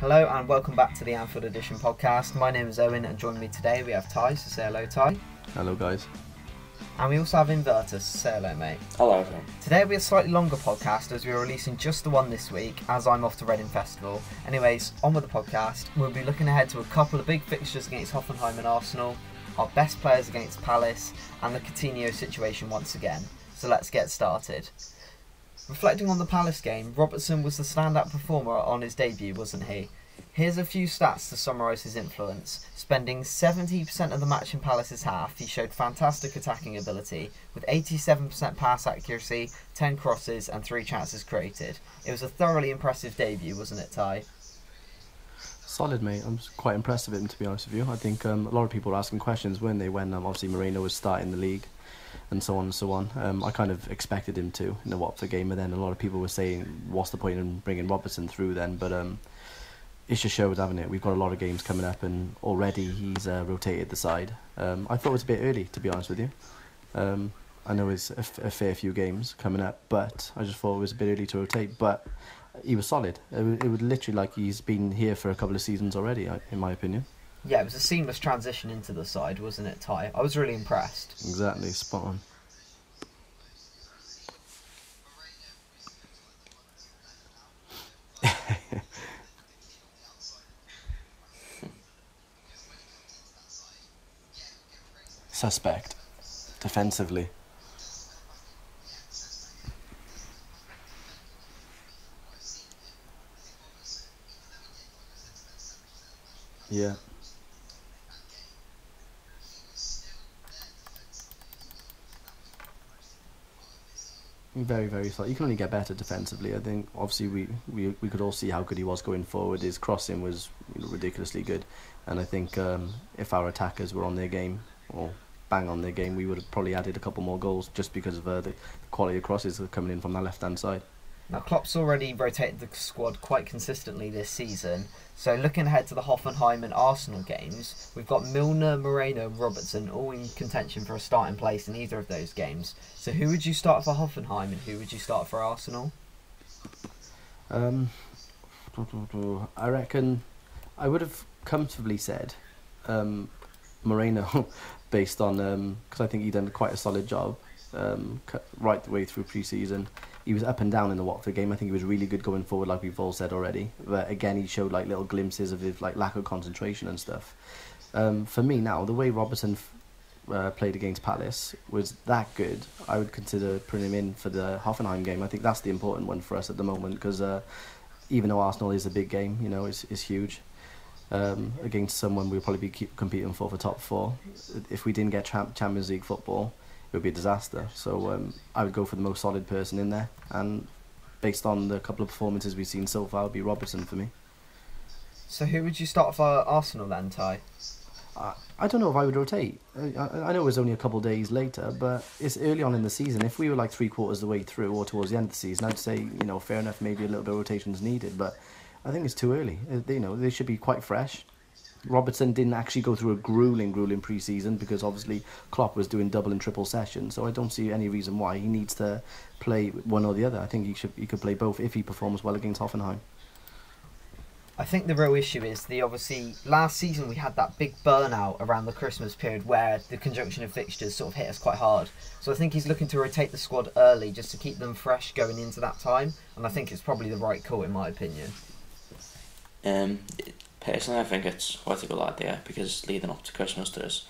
Hello and welcome back to the Anfield Edition podcast. My name is Owen and joining me today we have Ty, so say hello Ty. Hello, guys. And we also have Invertus, so say hello mate. Hello, everyone. Today will be a slightly longer podcast as we are releasing just the one this week as I'm off to Reading Festival. Anyways, on with the podcast. We'll be looking ahead to a couple of big fixtures against Hoffenheim and Arsenal, our best players against Palace, and the Coutinho situation once again. So let's get started. Reflecting on the Palace game, Robertson was the standout performer on his debut, wasn't he? Here's a few stats to summarise his influence. Spending 70% of the match in Palace's half, he showed fantastic attacking ability, with 87% pass accuracy, 10 crosses, and 3 chances created. It was a thoroughly impressive debut, wasn't it, Ty? Solid, mate. I'm quite impressed with him, to be honest with you. I think um, a lot of people were asking questions, weren't they, when um, obviously Moreno was starting the league and so on and so on. Um, I kind of expected him to in the Watford game, and then a lot of people were saying, what's the point in bringing Robertson through then? But um, it just shows, haven't it? We've got a lot of games coming up, and already he's uh, rotated the side. Um, I thought it was a bit early, to be honest with you. Um, I know it's a, fair few games coming up, but I just thought it was a bit early to rotate. But he was solid. It was, it was literally like he's been here for a couple of seasons already, in my opinion. Yeah, it was a seamless transition into the side, wasn't it, Ty? I was really impressed. Exactly, spot on. Suspect. Defensively. Yeah. Very, very solid. You can only get better defensively. I think obviously we, we, we could all see how good he was going forward. His crossing was you know, ridiculously good, and I think um, if our attackers were on their game or bang on their game, we would have probably added a couple more goals just because of uh, the quality of crosses that are coming in from that left hand side. Now, Klopp's already rotated the squad quite consistently this season. So, looking ahead to the Hoffenheim and Arsenal games, we've got Milner, Moreno, Robertson all in contention for a starting place in either of those games. So, who would you start for Hoffenheim and who would you start for Arsenal? Um, I reckon I would have comfortably said um, Moreno, based on because I think he done quite a solid job um, right the way through pre-season. He was up and down in the Watford game. I think he was really good going forward, like we've all said already. But again, he showed like little glimpses of his like lack of concentration and stuff. Um, for me now, the way Robertson uh, played against Palace was that good. I would consider putting him in for the Hoffenheim game. I think that's the important one for us at the moment because uh, even though Arsenal is a big game, you know, it's, it's huge. Um, against someone we'll probably be competing for for top four. If we didn't get champ- Champions League football, it would be a disaster. So um, I would go for the most solid person in there, and based on the couple of performances we've seen so far, it would be Robertson for me. So, who would you start for Arsenal then, Ty? I, I don't know if I would rotate. I, I know it was only a couple of days later, but it's early on in the season. If we were like three quarters of the way through or towards the end of the season, I'd say you know fair enough, maybe a little bit of rotation is needed. But I think it's too early. Uh, You know they should be quite fresh. Robertson didn't actually go through a grueling, grueling pre-season because obviously Klopp was doing double and triple sessions. So I don't see any reason why he needs to play one or the other. I think he should he could play both if he performs well against Hoffenheim. I think the real issue is the obviously last season we had that big burnout around the Christmas period where the conjunction of fixtures sort of hit us quite hard. So I think he's looking to rotate the squad early just to keep them fresh going into that time, and I think it's probably the right call in my opinion. Um, personally, I think it's quite a good idea because leading up to Christmas, there's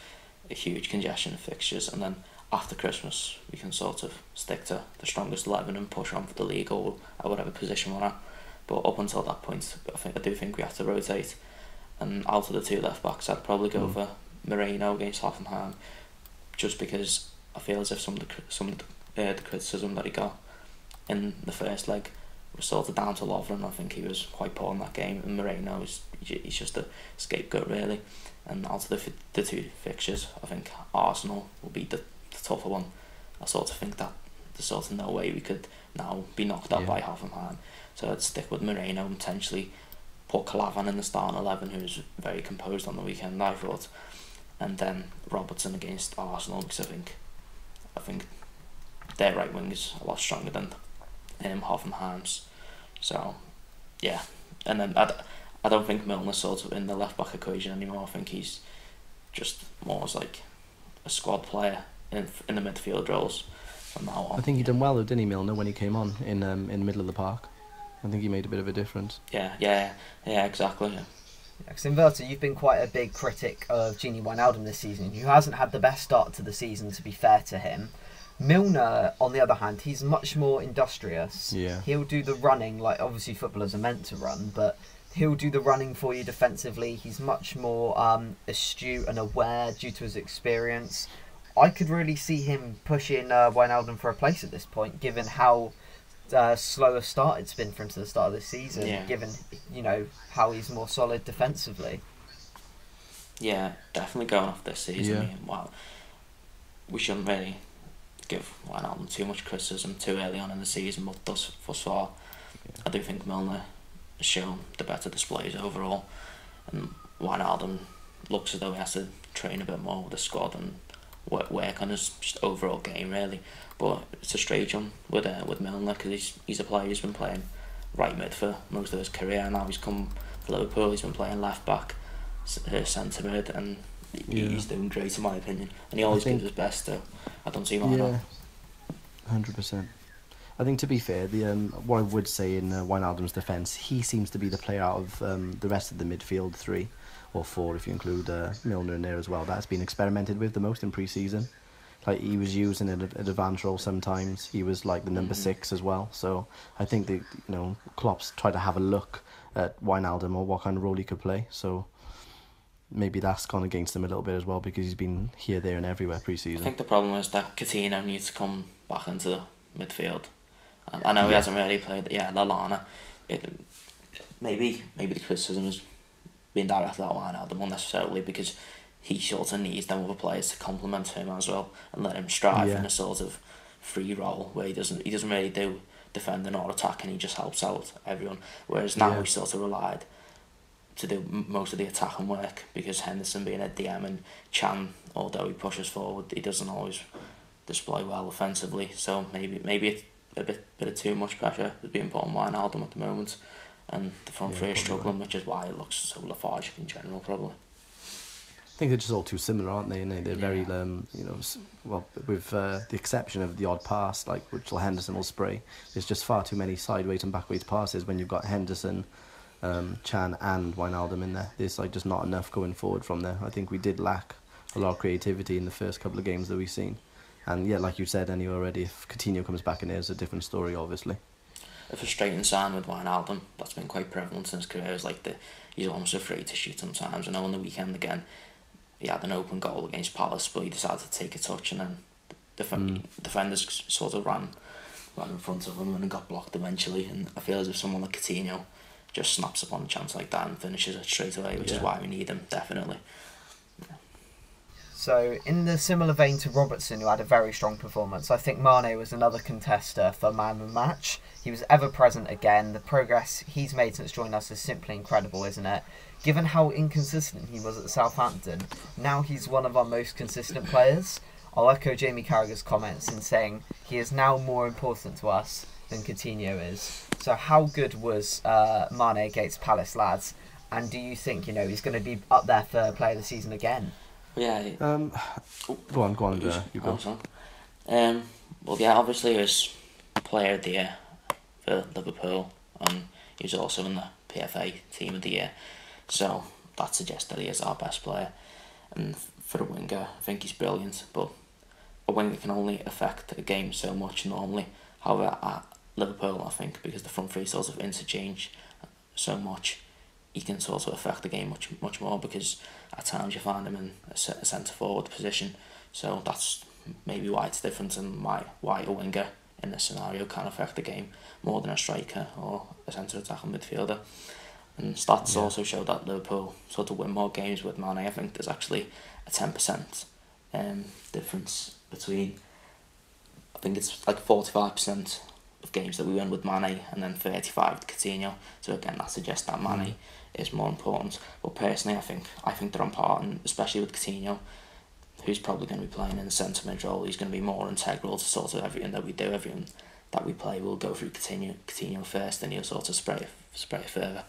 a huge congestion of fixtures, and then after Christmas, we can sort of stick to the strongest eleven and push on for the league or at whatever position we're at. But up until that point, I think I do think we have to rotate. And out of the two left backs, I'd probably go Mm. for Moreno against Hoffenheim, just because I feel as if some of the some of the, uh, the criticism that he got in the first leg was sort of down to Lovren. I think he was quite poor in that game, and Moreno is he's just a scapegoat really. And out of the the two fixtures, I think Arsenal will be the, the tougher one. I sort of think that there's sort of no way we could now be knocked out Yeah. by Hoffenheim. So I'd stick with Moreno and potentially put Klavan in the starting eleven, who was very composed on the weekend. I thought, and then Robertson against Arsenal because I think, I think, their right wing is a lot stronger than um, Hoffenheim's. So, yeah, and then I'd I don't think Milner's sort of in the left back equation anymore. I think he's just more as like a squad player in in the midfield roles from now on. I think he done well, though, didn't he, Milner, when he came on in um, in the middle of the park? I think he made a bit of a difference. Yeah, yeah, yeah, exactly. Yeah. Because Inverter, you've been quite a big critic of Gini Wijnaldum this season. He hasn't had the best start to the season, to be fair to him. Milner, on the other hand, he's much more industrious. Yeah. He'll do the running, like obviously footballers are meant to run, but he'll do the running for you defensively. He's much more um, astute and aware due to his experience. I could really see him pushing uh, Wijnaldum for a place at this point, given how uh, slow a start it's been for him to the start of the season, Yeah. given you know how he's more solid defensively. Yeah, definitely going off this season. Yeah. Yeah. Well, we shouldn't really give Wijnaldum too much criticism too early on in the season, but thus, thus far, I do think Milner has shown the better displays overall, and Wijnaldum looks as though he has to train a bit more with the squad and work, work on his just overall game really. But it's a strange one with uh, with Milner because he's he's a player who's been playing right mid for most of his career. and Now he's come to Liverpool. He's been playing left back, uh, centre mid, and Yeah. he's doing great in my opinion. And he always think- gives his best. So I don't see why. Yeah, hundred percent. I think to be fair, the um, what I would say in uh, Wijnaldum's defence, he seems to be the player out of um, the rest of the midfield three or four, if you include uh, Milner in there as well. That's been experimented with the most in pre-season. Like he was using an, an advanced role sometimes. He was like the number Mhm. six as well. So I think that you know Klopp's tried to have a look at Wijnaldum or what kind of role he could play. So maybe that's gone against him a little bit as well because he's been here, there, and everywhere preseason. I think the problem is that Coutinho needs to come back into the midfield. I, I know he Yeah. hasn't really played. Yeah, Lallana. It, maybe maybe the criticism has been directed at Wijnaldum unnecessarily because he sort of needs them other players to complement him as well and let him strive Yeah. in a sort of free role where he doesn't he doesn't really do defending or attacking. He just helps out everyone. Whereas now Yeah. he sort of relied to do most of the attacking work because Henderson being a DM and Can, although he pushes forward, he doesn't always display well offensively. So maybe maybe it's a bit bit of too much pressure is being put on Wijnaldum at the moment, and the front Yeah, three are struggling, which is why it looks so lethargic in general, probably. I think they're just all too similar, aren't they? And they- they're very, Yeah. um, you know, well, with uh, the exception of the odd pass, like which Henderson will spray. There's just far too many sideways and backwards passes when you've got Henderson, um, Can, and Wijnaldum in there. There's like just not enough going forward from there. I think we did lack a lot of creativity in the first couple of games that we've seen. And yeah, like you said, anyway already, if Coutinho comes back in it's a different story, obviously. A frustrating sign with Wijnaldum that's been quite prevalent in his career is like the he's almost afraid to shoot sometimes. I know on the weekend again, he had an open goal against Palace, but he decided to take a touch and then def- Mm. defenders sort of ran ran in front of him and got blocked eventually. And I feel as if someone like Coutinho just snaps upon a chance like that and finishes it straight away, which is why we need him definitely. So, in the similar vein to Robertson, who had a very strong performance, I think Mane was another contester for man of the match. He was ever present again. The progress he's made since joining us is simply incredible, isn't it? Given how inconsistent he was at Southampton, now he's one of our most consistent players. I'll echo Jamie Carragher's comments in saying he is now more important to us than Coutinho is. So, how good was uh, Mane against Palace lads? And do you think you know he's going to be up there for Player of the Season again? Yeah, Um, go on, go on, uh, you go. Oh. Um, well, yeah, obviously he was player of the year for Liverpool, and he was also in the PFA team of the year. So that suggests that he is our best player. And for a winger, I think he's brilliant. But a winger can only affect a game so much normally. However, at Liverpool, I think because the front three sort of interchange so much, he can sort of affect the game much much more because at times you find him in a, centre forward position. So that's maybe why it's different and why why a winger in this scenario can affect the game more than a striker or a centre attacking midfielder. And stats Yeah. also show that Liverpool sort of win more games with Mane. I think there's actually a ten percent um difference between. I think it's like forty five percent of games that we win with Mane and then thirty five with Coutinho. So again, that suggests that Mane Mm. is more important. But personally, I think I think they're on par, and especially with Coutinho, who's probably going to be playing in the centre mid role. He's going to be more integral to sort of everything that we do, everything that we play. We'll go through Coutinho, Coutinho first, then he'll sort of spray spray further.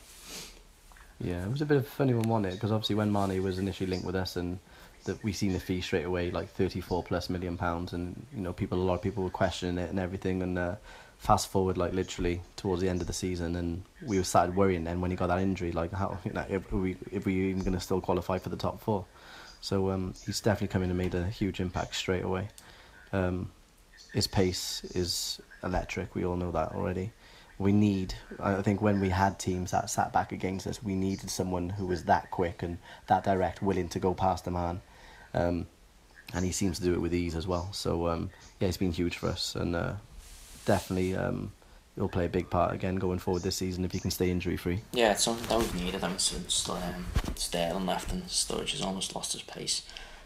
Yeah, it was a bit of a funny one, wasn't it? Because obviously when Mane was initially linked with us and that we seen the fee straight away, like 34 plus million pounds, and you know people, a lot of people were questioning it and everything. And uh, fast forward, like literally towards the end of the season, and we were started worrying then when he got that injury, like how you know if we if we even going to still qualify for the top four. So um, he's definitely come in and made a huge impact straight away. Um, his pace is electric. We all know that already. We need, I think, when we had teams that sat back against us, we needed someone who was that quick and that direct, willing to go past the man. Um, and he seems to do it with ease as well. So um, yeah, it's been huge for us, and uh, definitely um, he'll play a big part again going forward this season if he can stay injury free. Yeah, it's something that we've needed. I mean, since um, Sterling left and Sturridge has almost lost his pace,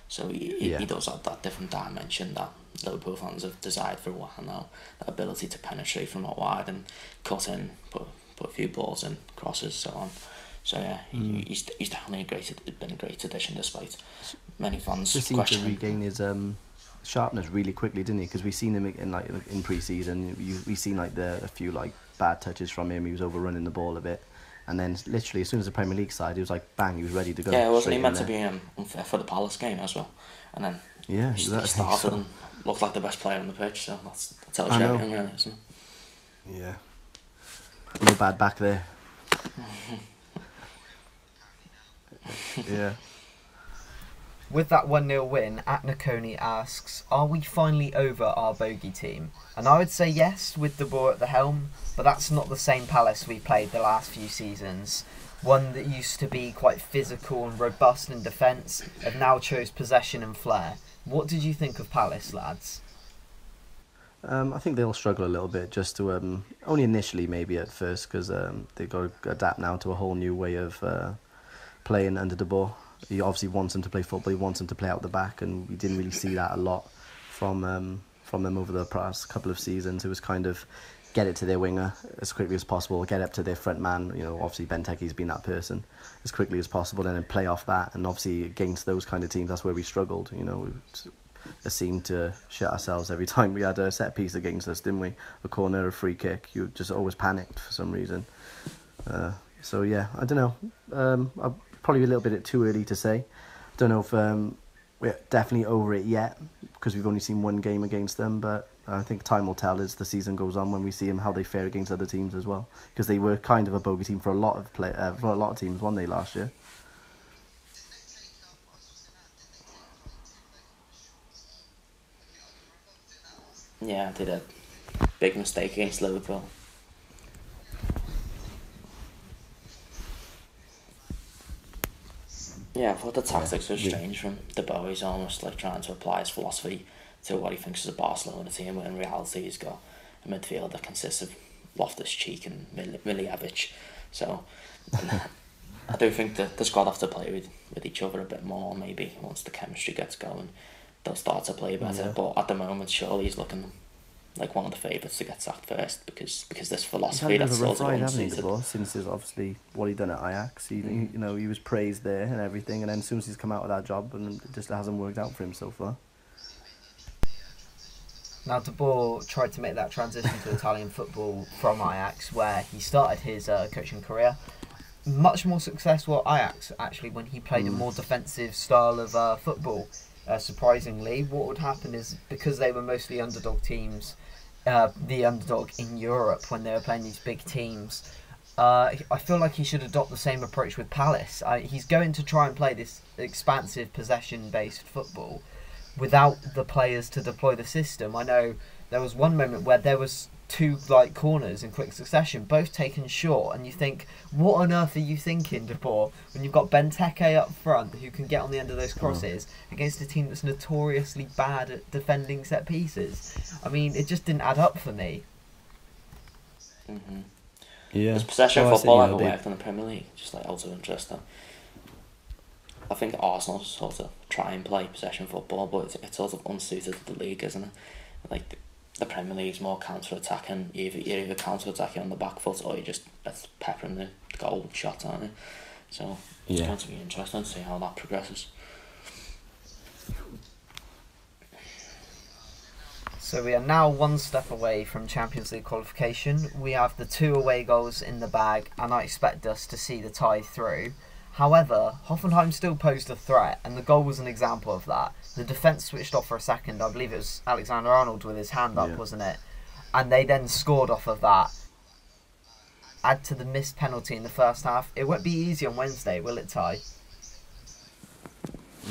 so he, he, Yeah. he does have that different dimension that Liverpool fans have desired for a while now. That ability to penetrate from out wide and cut in, put put a few balls in, crosses, so on. So yeah, Mm. he's he's definitely a great been a great addition despite many fans Just seemed to regain his um, sharpness really quickly, didn't he? Because we've seen him in like in pre-season. You, we seen like the a few like bad touches from him. He was overrunning the ball a bit, and then literally as soon as the Premier League side, he was like bang, he was ready to go. Yeah, wasn't he meant to be um, unfair for the Palace game as well? And then Yeah, he, he started So- and looked like the best player on the pitch. So that's that tells you everything, really, isn't it? Yeah. No bad back there. yeah. With that 1 0 win, Atnaconi asks, Are we finally over our bogey team? And I would say yes, with De Boer at the helm, but that's not the same Palace we played the last few seasons. One that used to be quite physical and robust in defence, have now chose possession and flair. What did you think of Palace, lads? Um, I think they'll struggle a little bit just to um, only initially maybe at first because um, they've got to adapt now to a whole new way of uh, playing under the ball. He obviously wants them to play football. He wants them to play out the back, and we didn't really see that a lot from um, from them over the past couple of seasons. It was kind of get it to their winger as quickly as possible, get up to their front man. You know, obviously Benteke's been that person as quickly as possible, and then play off that. And obviously against those kind of teams, that's where we struggled. You know, we seemed to shut ourselves every time we had a set piece against us, didn't we? A corner, a free kick. You just always panicked for some reason. Uh, so yeah, I don't know. Um, probably a little bit too early to say. Don't know if um, we're definitely over it yet because we've only seen one game against them. But I think time will tell as the season goes on when we see them how they fare against other teams as well. Because they were kind of a bogey team for a lot of play uh, for a lot of teams, weren't they last year? Yeah, I did a big mistake against Liverpool. Yeah, I thought the tactics were strange from De Boer. He's almost like trying to apply his philosophy to what he thinks is a Barcelona team, when in reality he's got a midfield that consists of Loftus Cheek and Mil-. So I do think that the squad have to play with, with each other a bit more, maybe once the chemistry gets going. They'll start to play better. Yeah. But at the moment, surely he's looking like one of the favourites to get sacked first because because this philosophy that's of a rough sort of ride, hasn't he, unsuited. Since his obviously what he done at Ajax. He, he, you know, he was praised there and everything, and then as soon as he's come out of that job, and it just hasn't worked out for him so far. Now, De Boer tried to make that transition to Italian football from Ajax, where he started his uh, coaching career. Much more successful at Ajax, actually, when he played a Mm. more defensive style of uh, football. Uh, surprisingly, what would happen is because they were mostly underdog teams, uh, the underdog in Europe when they were playing these big teams. Uh, I feel like he should adopt the same approach with Palace. Uh, he's going to try and play this expansive possession-based football, without the players to deploy the system. I know there was one moment where there was two like corners in quick succession, both taken short, and you think, what on earth are you thinking, De Boer, when you've got Benteke up front who can get on the end of those crosses against a team that's notoriously bad at defending set pieces? I mean, it just didn't add up for me. Mm-hmm. Yeah. Does possession Well, I football ever worked in the Premier League? Just like also interesting. I think Arsenal sort of try and play possession football, but it's, it's sort of unsuited to the league, isn't it? Like the, the Premier League's more counter attacking. You either, you're either counter attacking on the back foot or you just peppering the goal shots, aren't you? So it's Yeah. going to be interesting to see how that progresses. So we are now one step away from Champions League qualification. We have the two away goals in the bag, and I expect us to see the tie through. However, Hoffenheim still posed a threat, and the goal was an example of that. The defence switched off for a second. I believe it was Alexander Arnold with his hand up, Yeah. wasn't it? And they then scored off of that. Add to the missed penalty in the first half. It won't be easy on Wednesday, will it, Ty?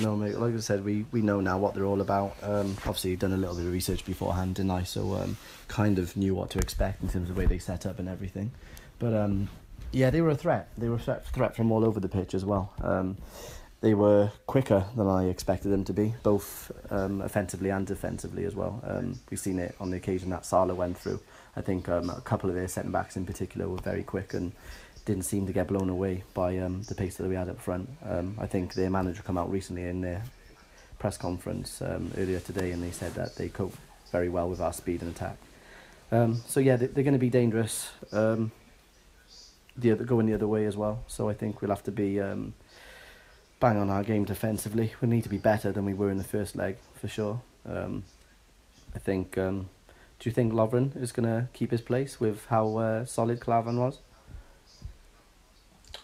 No, mate. Like I said, we, we know now what they're all about. Um, obviously, done a little bit of research beforehand, didn't I? So um, kind of knew what to expect in terms of the way they set up and everything. But um, yeah, they were a threat. They were a threat, from all over the pitch as well. Um, they were quicker than I expected them to be, both um, offensively and defensively as well. Um, we've seen it on the occasion that Salah went through. I think um, a couple of their centre backs in particular were very quick and didn't seem to get blown away by um, the pace that we had up front. Um, I think their manager come out recently in their press conference um, earlier today and they said that they cope very well with our speed and attack. Um, so yeah, they, they're going to be dangerous. Um, the other going the other way as well. So I think we'll have to be um, bang on our game defensively. We need to be better than we were in the first leg for sure. Um, I think. Um, do you think Lovren is going to keep his place with how uh, solid Klavan was?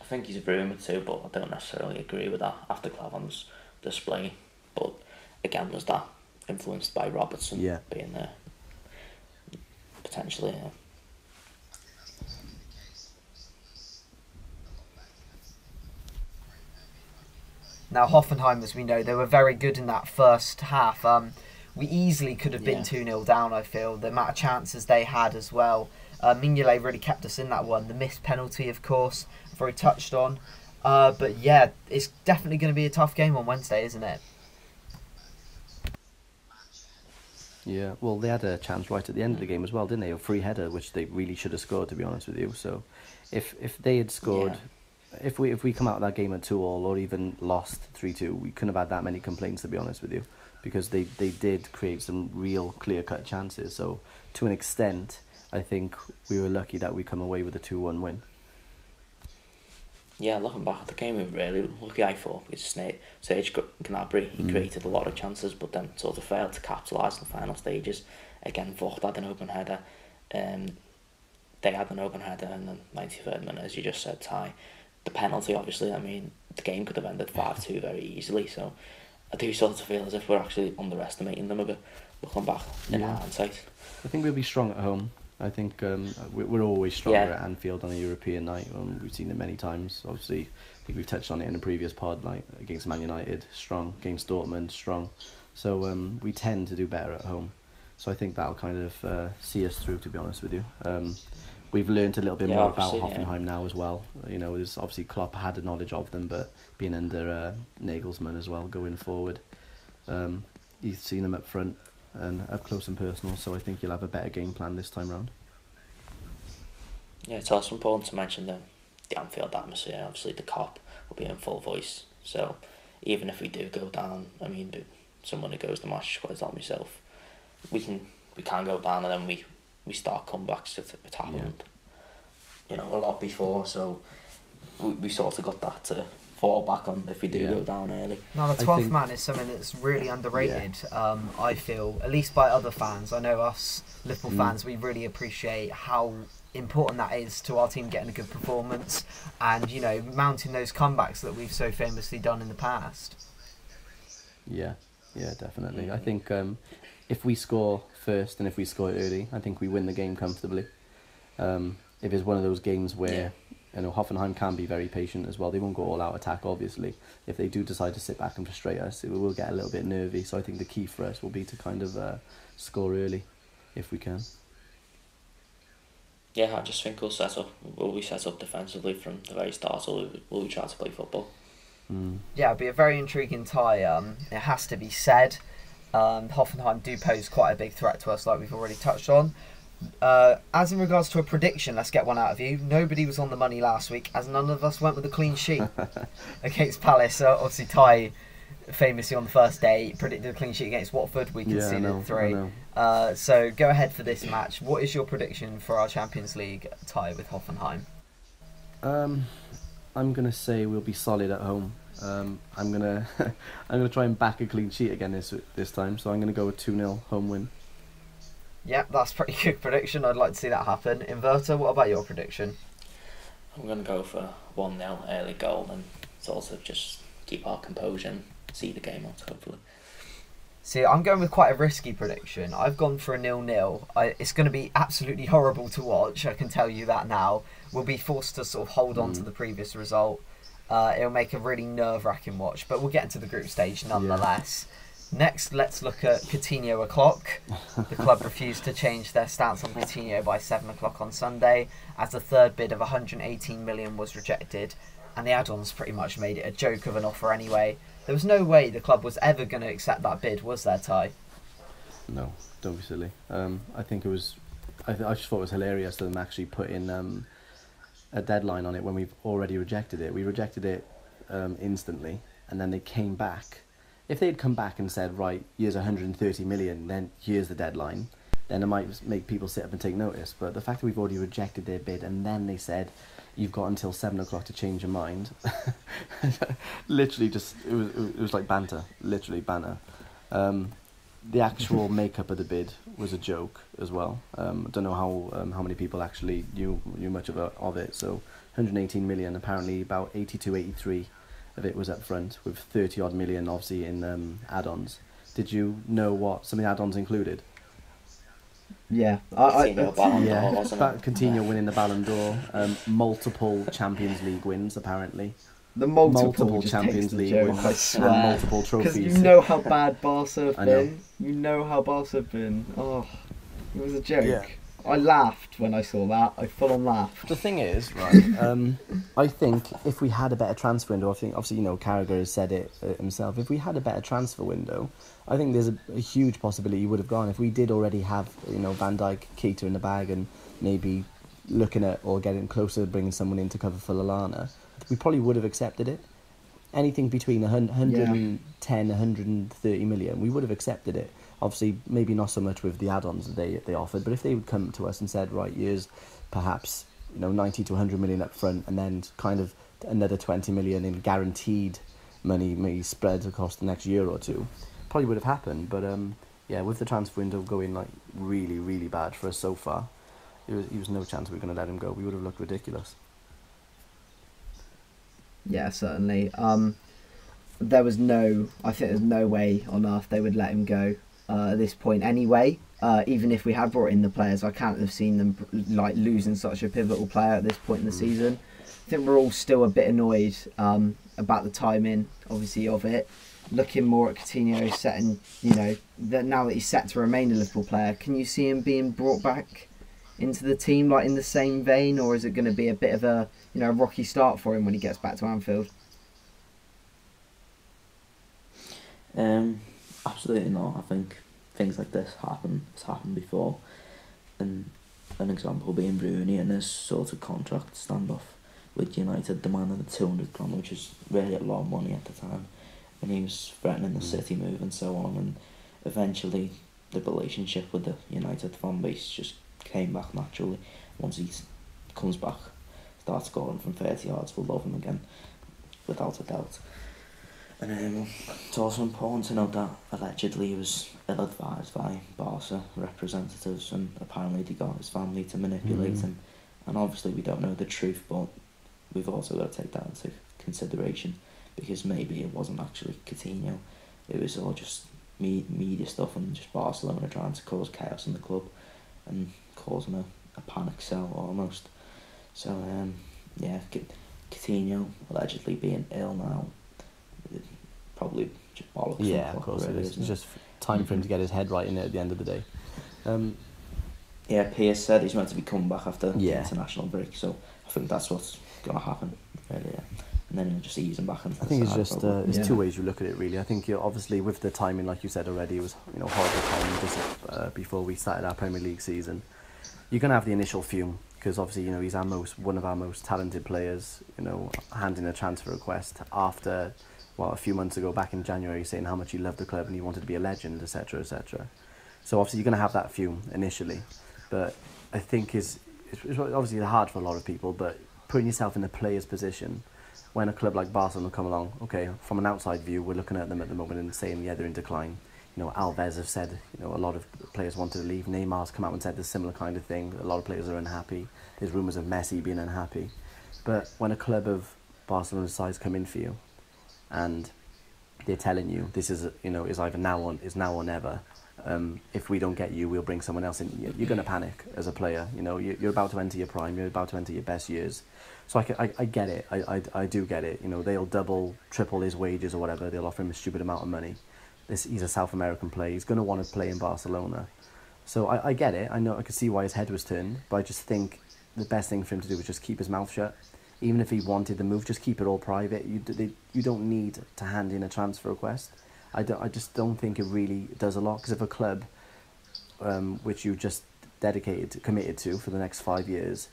I think he's a rumoured too, but I don't necessarily agree with that after Klavan's display. But again, was that influenced by Robertson Yeah. being there? Potentially, yeah. Now Hoffenheim, as we know, they were very good in that first half. Um, we easily could have been Yeah. 2 0 down, I feel. The amount of chances they had as well. Uh, Mignolet really kept us in that one. The missed penalty, of course, I've already touched on. Uh, but yeah, it's definitely going to be a tough game on Wednesday, isn't it? Yeah, well, they had a chance right at the end of the game as well, didn't they? A free header, which they really should have scored, to be honest with you. So, if if they had scored, if we if we come out of that game at two all or even lost three two, we couldn't have had that many complaints, to be honest with you, because they they did create some real clear cut chances. So, to an extent, I think we were lucky that we come away with a two one win. Yeah, looking back at the game, we were really lucky, I thought, Sna- Serge Gnabry, he Mm. created a lot of chances, but then sort of failed to capitalise in the final stages. Again, Vogt had an open header, um, they had an open header in the 93rd minute, as you just said, Ty. The penalty, obviously, I mean, the game could have ended 5 2 very easily, so I do sort of feel as if we're actually underestimating them a bit, looking back in Yeah. hindsight. I think we'll be strong at home. I think um, we- we're always stronger Yeah. at Anfield on a European night. Um, we've seen it many times. Obviously, I think we've touched on it in a previous pod, like against Man United, strong. Against Dortmund, strong. So um, we tend to do better at home. So I think that'll kind of uh, see us through, to be honest with you. Um, we've learned a little bit Yeah, more about obviously, yeah. Hoffenheim now as well. You know, there's obviously Klopp had a knowledge of them, but being under uh, Nagelsmann as well going forward, um, you've seen them up front and up close and personal. So I think you'll have a better game plan this time round. Yeah, it's also important to mention the, the Anfield atmosphere. Obviously, the Kop will be in full voice. So, even if we do go down, I mean, someone who goes to match squads like myself, we can we can go down and then we, we start comebacks. It, it happened, you know, a lot before. So, we, we sort of got that to fall back on if we do Yeah. go down early. Now, the 12th think- man is something that's really underrated, um, I feel, at least by other fans. I know us Liverpool Mm. fans, we really appreciate how important that is to our team getting a good performance and, you know, mounting those comebacks that we've so famously done in the past. Yeah, yeah, definitely. I think um, if we score first and if we score it early, I think we win the game comfortably. Um, if it's one of those games where Yeah. you know Hoffenheim can be very patient as well, they won't go all out attack. Obviously, if they do decide to sit back and frustrate us, it will get a little bit nervy. So I think the key for us will be to kind of uh, score early, if we can. Yeah, I just think we'll set up. Will we set up defensively from the very start, or will we, will we try to play football? Mm. Yeah, it'll be a very intriguing tie. Um, it has to be said. Um, Hoffenheim do pose quite a big threat to us, like we've already touched on. Uh, as in regards to a prediction, let's get one out of you. Nobody was on the money last week, as none of us went with a clean sheet against Palace. So obviously, Ty, famously on the first day, predicted a clean sheet against Watford. We Yeah, conceded know. I three. know. Uh, so go ahead for this match. What is your prediction for our Champions League tie with Hoffenheim? Um, I'm gonna say we'll be solid at home. Um, I'm gonna I'm gonna try and back a clean sheet again this this time. So I'm gonna go with two 0 home win. Yeah, that's pretty good prediction. I'd like to see that happen. Inverter, what about your prediction? I'm going to go for 1 0 early goal and sort of just keep our composure and see the game out, hopefully. See, I'm going with quite a risky prediction. I've gone for a nil-nil. I, it's going to be absolutely horrible to watch. I can tell you that now. We'll be forced to sort of hold on to Mm. the previous result. Uh, it'll make a really nerve-wracking watch, but we'll get into the group stage nonetheless. Next, let's look at Coutinho o'clock. The club refused to change their stance on Coutinho by seven o'clock on Sunday, as the third bid of 118 million was rejected, and the add-ons pretty much made it a joke of an offer anyway. There was no way the club was ever going to accept that bid, was there, Ty? No, don't be silly. Um, I think it was. I, th- I just thought it was hilarious that them actually put in um, a deadline on it when we've already rejected it. We rejected it um, instantly, and then they came back. If they had come back and said, "Right, here's 130 million, then here's the deadline," then it might make people sit up and take notice. But the fact that we've already rejected their bid, and then they said, "You've got until seven o'clock to change your mind," literally just it was it was like banter, literally banter. Um, the actual makeup of the bid was a joke as well. Um, I don't know how um, how many people actually knew knew much of, a, of it. So 118 million, apparently about 82, 83 of it was up front, with 30 odd million obviously in um, add-ons. Did you know what some of the add-ons included? Yeah, Coutinho Ballon d'Or, yeah, wasn't but it? Coutinho winning the Ballon d'Or, um, multiple Champions League wins apparently, the multiple Champions League wins, and multiple Because trophies. you know how bad Barca have I know. been. You know how Barca have been. Oh, it was a joke. Yeah. I laughed when I saw that. I full on laughed. The thing is, right? Um, I think if we had a better transfer window, I think obviously you know Carragher has said it uh, himself. If we had a better transfer window, I think there's a, a huge possibility you would have gone. If we did already have you know Van Dijk, Keita in the bag, and maybe looking at or getting closer to bringing someone in to cover for Lallana, we probably would have accepted it. Anything between 100, 110, 130 million, we would have accepted it. Obviously, maybe not so much with the add-ons that they they offered, but if they would come to us and said, right, here's perhaps you know 90 to 100 million up front, and then kind of another 20 million in guaranteed money, maybe spread across the next year or two, probably would have happened. But um, yeah, with the transfer window going like really, really bad for us so far, there was, there was no chance we were going to let him go. We would have looked ridiculous. Yeah, certainly. Um, there was no. I think there's no way on earth they would let him go uh, at this point anyway. Uh, even if we had brought in the players, I can't have seen them like losing such a pivotal player at this point in the Mm. season. I think we're all still a bit annoyed um, about the timing, obviously, of it. Looking more at Coutinho setting, you know, that now that he's set to remain a Liverpool player, can you see him being brought back into the team like in the same vein, or is it going to be a bit of a you know a rocky start for him when he gets back to Anfield? Um, absolutely not. I think things like this happen. It's happened before, and an example being Rooney and his sort of contract standoff with United demanding the two hundred grand, which is really a lot of money at the time, and he was threatening the Mm. City move and so on, and eventually the relationship with the United fan base just came back naturally once he comes back, starts scoring from thirty yards. We'll love him again, without a doubt. And um, it's also important to note that allegedly he was ill advised by Barca representatives and apparently they got his family to manipulate Mhm. him. And obviously we don't know the truth, but we've also got to take that into consideration because maybe it wasn't actually Coutinho. It was all just me- media stuff and just Barcelona trying to cause chaos in the club and causing a, a panic sell almost. So, um, yeah, C- Coutinho allegedly being ill now, probably just bollocks. Yeah, of course really, is. isn't It's just time for him to get his head right in it at the end of the day. Um, Yeah, Pearce said he's meant to be coming back after Yeah. the international break, so I think that's what's gonna happen. Really, yeah. And then he'll just ease him back into I the think it's just uh, there's Yeah. two ways you look at it really. I think you obviously with the timing, like you said already, it was you know horrible timing just uh, before we started our Premier League season. You're gonna have the initial fume because obviously you know he's our most one of our most talented players. You know, handing a transfer request after well a few months ago back in January saying how much he loved the club and he wanted to be a legend, etc., etc. So obviously you're gonna have that fume initially, but I think is it's obviously hard for a lot of people, but putting yourself in the player's position when a club like Barcelona come along, okay, from an outside view, we're looking at them at the moment and saying, yeah, they're in decline. You know, Alves have said, you know, a lot of players wanted to leave. Neymar's come out and said the similar kind of thing. A lot of players are unhappy. There's rumours of Messi being unhappy. But when a club of Barcelona's size come in for you, and they're telling you this is, you know, is either now or is now or never. Um, if we don't get you, we'll bring someone else in. You're going to panic as a player. You know, you're about to enter your prime. You're about to enter your best years. So I, I, I get it. I, I, I do get it. You know, they'll double, triple his wages or whatever. They'll offer him a stupid amount of money. This, he's a South American player. He's going to want to play in Barcelona. So I, I get it. I know I can see why his head was turned, but I just think the best thing for him to do was just keep his mouth shut. Even if he wanted the move, just keep it all private. You they, you don't need to hand in a transfer request. I, don't, I just don't think it really does a lot because if a club, um, which you just dedicated, committed to for the next five years,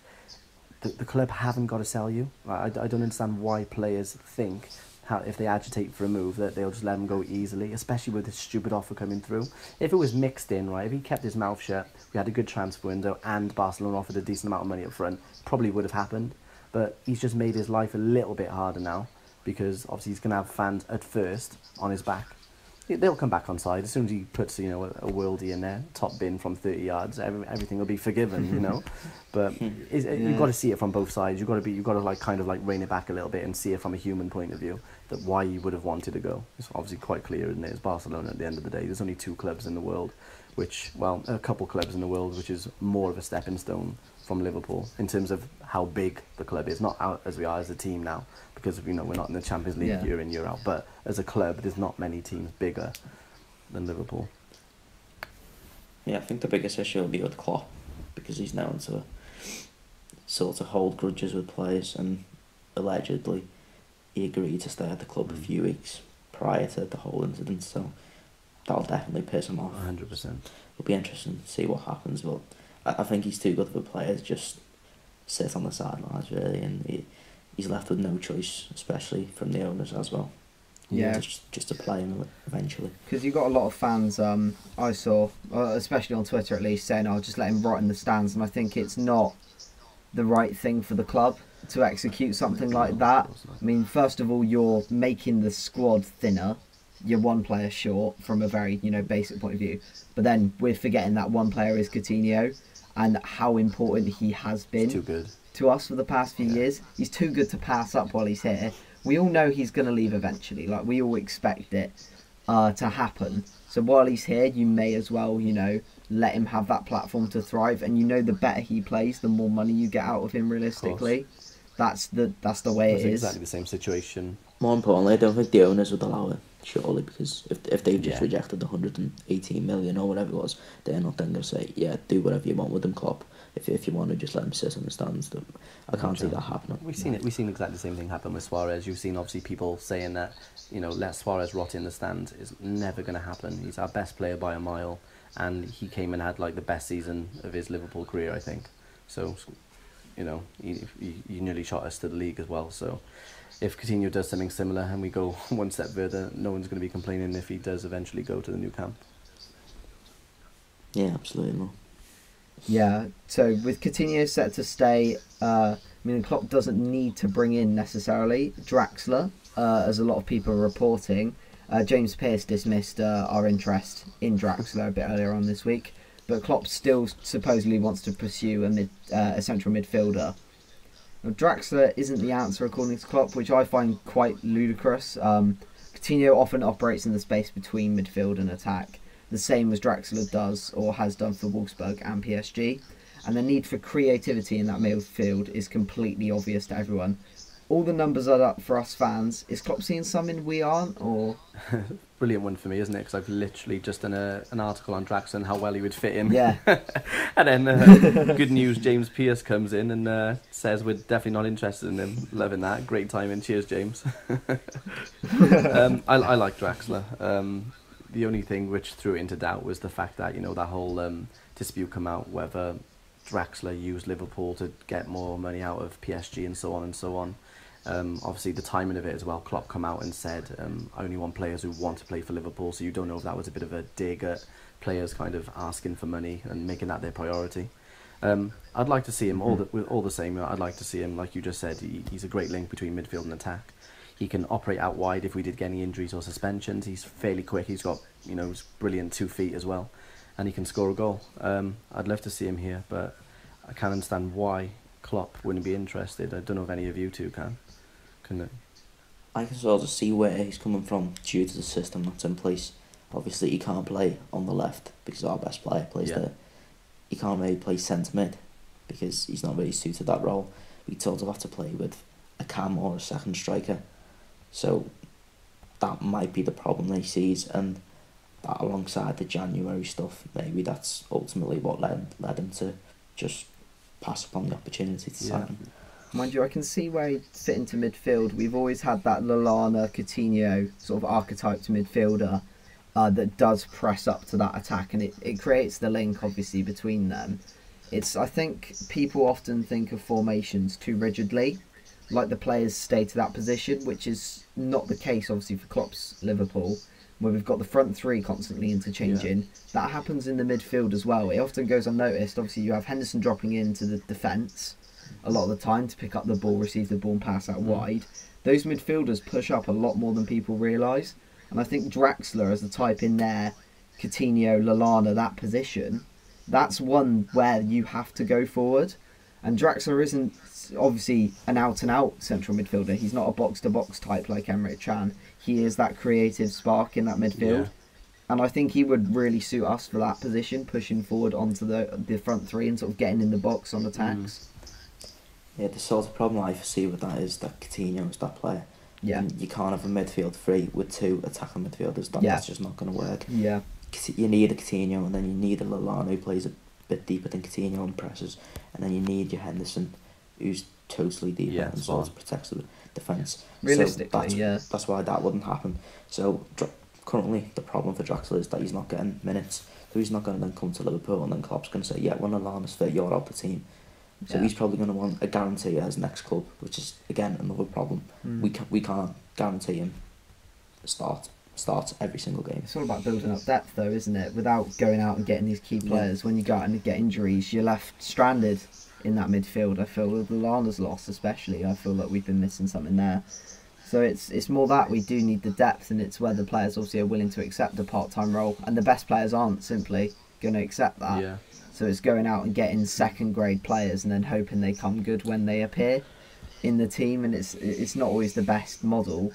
the, the club haven't got to sell you. I, I don't understand why players think if they agitate for a move that they'll just let him go easily, especially with this stupid offer coming through. If it was mixed in, right, if he kept his mouth shut, we had a good transfer window, and Barcelona offered a decent amount of money up front, probably would have happened. But he's just made his life a little bit harder now because obviously he's going to have fans at first on his back they'll come back on side as soon as he puts you know a, a worldie in there, top bin from thirty yards. Every, everything will be forgiven, you know. but eh, yeah. you've got to see it from both sides. You've got to be, you've got to like kind of like rein it back a little bit and see it from a human point of view. That why you would have wanted to go. It's obviously quite clear, isn't it? It's Barcelona at the end of the day. There's only two clubs in the world, which well, a couple clubs in the world, which is more of a stepping stone from Liverpool in terms of how big the club is. Not out as we are as a team now, because you know we're not in the Champions League yeah. year in year out. But as a club, there's not many teams bigger than Liverpool. Yeah, I think the biggest issue will be with Klopp because he's known to sort of hold grudges with players, and allegedly he agreed to stay at the club mm. a few weeks prior to the whole incident. So that'll definitely piss him off. Hundred percent. It'll be interesting to see what happens, but I, I think he's too good of a player to just sit on the sidelines really, and he, he's left with no choice, especially from the owners as well. Yeah, just, just to play him eventually. Because you got a lot of fans. Um, I saw, uh, especially on Twitter at least, saying, "I'll just let him rot in the stands," and I think it's not the right thing for the club to execute something like that. I mean, first of all, you're making the squad thinner. You're one player short from a very, you know, basic point of view. But then we're forgetting that one player is Coutinho and how important he has been too good. To us for the past few yeah. years. He's too good to pass up while he's here. We all know he's going to leave eventually. Like we all expect it uh, to happen. So while he's here, you may as well, you know, let him have that platform to thrive. And you know, the better he plays, the more money you get out of him. Realistically, of that's the that's the way that's it is. Exactly the same situation. More importantly, I don't think the owners would allow it surely, because if if they've just yeah. rejected the 118 million or whatever it was, they're not then going to say, yeah, do whatever you want with them, Klopp. If if you want to just let him sit in the stands, I can't see that happening. We've seen it. We've seen exactly the same thing happen with Suarez. You've seen obviously people saying that you know let Suarez rot in the stand is never going to happen. He's our best player by a mile, and he came and had like the best season of his Liverpool career, I think. So, you know, he, he, he nearly shot us to the league as well. So if Coutinho does something similar and we go one step further, no one's going to be complaining if he does eventually go to the Nou Camp. Yeah, absolutely. Yeah, so with Coutinho set to stay, uh, I mean, Klopp doesn't need to bring in necessarily Draxler, uh, as a lot of people are reporting. Uh, James Pearce dismissed uh, our interest in Draxler a bit earlier on this week, but Klopp still supposedly wants to pursue a, mid, uh, a central midfielder now, Draxler isn't the answer according to Klopp, which I find quite ludicrous. Um, Coutinho often operates in the space between midfield and attack, the same as Draxler does or has done for Wolfsburg and PSG. And the need for creativity in that midfield is completely obvious to everyone all the numbers are up for us fans. Is Klopp seeing something we aren't, or brilliant one for me, isn't it? Because I've literally just done a, an article on Draxler and how well he would fit in. Yeah. and then uh, good news, James Pearce comes in and uh, says we're definitely not interested in him. Loving that. Great timing. Cheers, James. um, I, I like Draxler. Um, the only thing which threw it into doubt was the fact that you know that whole um, dispute come out whether Draxler used Liverpool to get more money out of PSG and so on and so on. Um, obviously, the timing of it as well. Klopp come out and said, um, "I only want players who want to play for Liverpool." So you don't know if that was a bit of a dig at players kind of asking for money and making that their priority. Um, I'd like to see him all the, all the same. I'd like to see him, like you just said, he, he's a great link between midfield and attack. He can operate out wide if we did get any injuries or suspensions. He's fairly quick. He's got you know brilliant two feet as well, and he can score a goal. Um, I'd love to see him here, but I can't understand why Klopp wouldn't be interested. I don't know if any of you two can. Can I can sort of see where he's coming from due to the system that's in place. Obviously, he can't play on the left because our best player plays Yeah. there. He can't really play centre mid because he's not really suited that role. We sort of have to play with a cam or a second striker. So that might be the problem they sees, and that alongside the January stuff, maybe that's ultimately what led led him to just pass upon the opportunity to sign him. Mind you, I can see where he'd fit into midfield. We've always had that Lallana Coutinho sort of archetyped midfielder uh, that does press up to that attack, and it, it creates the link obviously between them. It's I think people often think of formations too rigidly, like the players stay to that position, which is not the case obviously for Klopp's Liverpool, where we've got the front three constantly interchanging. That happens in the midfield as well. It often goes unnoticed. Obviously, you have Henderson dropping into the defence a lot of the time to pick up the ball, receive the ball, and pass out mm. wide. Those midfielders push up a lot more than people realise. And I think Draxler as the type in there, Coutinho, Lallana, that position, that's one where you have to go forward. And Draxler isn't obviously an out and out central midfielder. He's not a box to box type like Emre Can. He is that creative spark in that midfield. Yeah. And I think he would really suit us for that position, pushing forward onto the the front three and sort of getting in the box on attacks. Mm. Yeah, the sort of problem I foresee with that is that Coutinho is that player. Yeah. And you can't have a midfield three with two attacking midfielders. That, Yeah. That's just not going to work. Yeah. You need a Coutinho, and then you need a Lallana who plays a bit deeper than Coutinho and presses, and then you need your Henderson, who's totally deeper Yeah, and of protects the defence. Realistically, so that's, yeah. that's why that wouldn't happen. So currently, the problem for Draxler is that he's not getting minutes. So he's not going to then come to Liverpool, and then Klopp's going to say, "Yeah, when Lallana's fit, you're out the team." So Yeah. he's probably going to want a guarantee at his next club, which is again another problem. Mm. We can we can't guarantee him start start every single game. It's all about building up depth, though, isn't it? Without going out and getting these key Yeah. players, when you go out and get injuries, you're left stranded in that midfield. I feel with Lallana's loss, especially, I feel like we've been missing something there. So it's it's more that we do need the depth, and it's whether players obviously are willing to accept a part-time role, and the best players aren't simply going to accept that. yeah. So it's going out and getting second-grade players, and then hoping they come good when they appear in the team, and it's it's not always the best model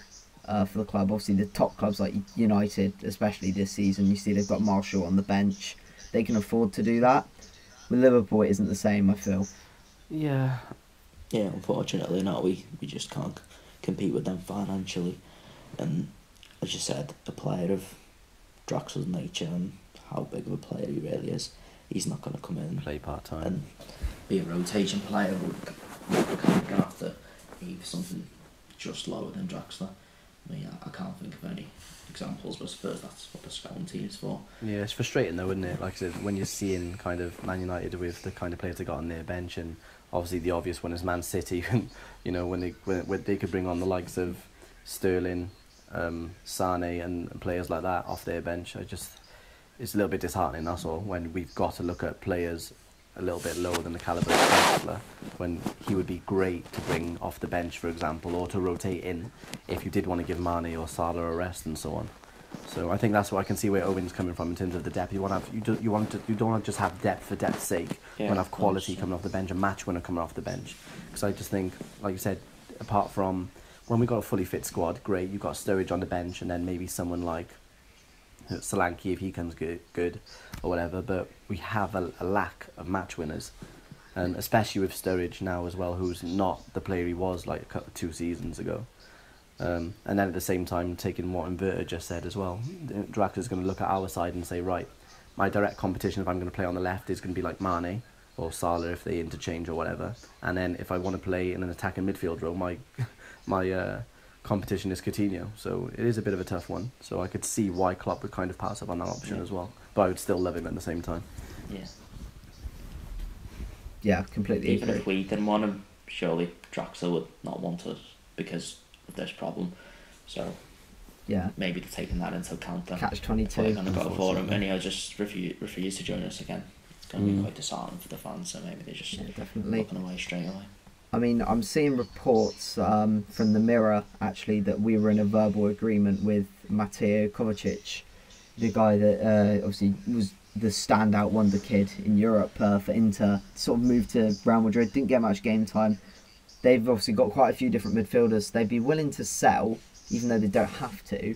uh, for the club. Obviously, the top clubs like United, especially this season, you see they've got Martial on the bench. They can afford to do that. With Liverpool, it isn't the same. I feel. Yeah. Yeah, unfortunately, not. We we just can't compete with them financially, and as you said, a player of Draxler's nature and how big of a player he really is, he's not going to come in Play part time. and be a rotation player. We're going to have to aim for something just lower than Draxler. Mean, I, can't think of any examples, but I suppose that's what the scouting team's for. Yeah, it's frustrating though, isn't it? Like I said, when you're seeing kind of Man United with the kind of players they got on their bench, and obviously the obvious one is Man City. and you know when they when, when they could bring on the likes of Sterling, um, Sane, and players like that off their bench. I just it's a little bit disheartening. That's all. When we've got to look at players a little bit lower than the caliber of Draxler, when he would be great to bring off the bench, for example, or to rotate in if you did want to give Mane or Salah a rest and so on. So I think that's what I can see where Owen's coming from in terms of the depth. You want to have you do, you want to you don't want to just have depth for depth's sake. Yeah, you want to have quality coming off the bench, a match winner coming off the bench. Because I just think, like you said, apart from when we got a fully fit squad, great. You've got Sturridge on the bench, and then maybe someone like Solanke if he comes good, good or whatever. But we have a, a lack of match winners, and especially with Sturridge now as well, who's not the player he was like two seasons ago. Um, and then at the same time, taking what Inverter just said as well, Draxler's going to look at our side and say, right, my direct competition if I'm going to play on the left is going to be like Mane or Salah if they interchange or whatever. And then if I want to play in an attacking midfield role, my my uh, competition is Coutinho. So it is a bit of a tough one. So I could see why Klopp would kind of pass up on that option Yeah. as well. But I would still love him at the same time. Yeah. Yeah, completely Even agree. if we didn't want him, surely Draxler would not want us because of this problem. So Yeah, maybe they're taking that into account then. catch twenty We're two. going to go for him, unfortunately. and he'll just refuse, refuse to join us again. It's going to Mm. be quite disheartening for the fans, so maybe they're just Yeah, definitely. looking away straight away. I mean, I'm seeing reports um, from the Mirror actually that we were in a verbal agreement with Mateo Kovacic, the guy that uh, obviously was the standout wonder kid in Europe uh, for Inter. Sort of moved to Real Madrid, didn't get much game time. They've obviously got quite a few different midfielders. They'd be willing to sell, even though they don't have to.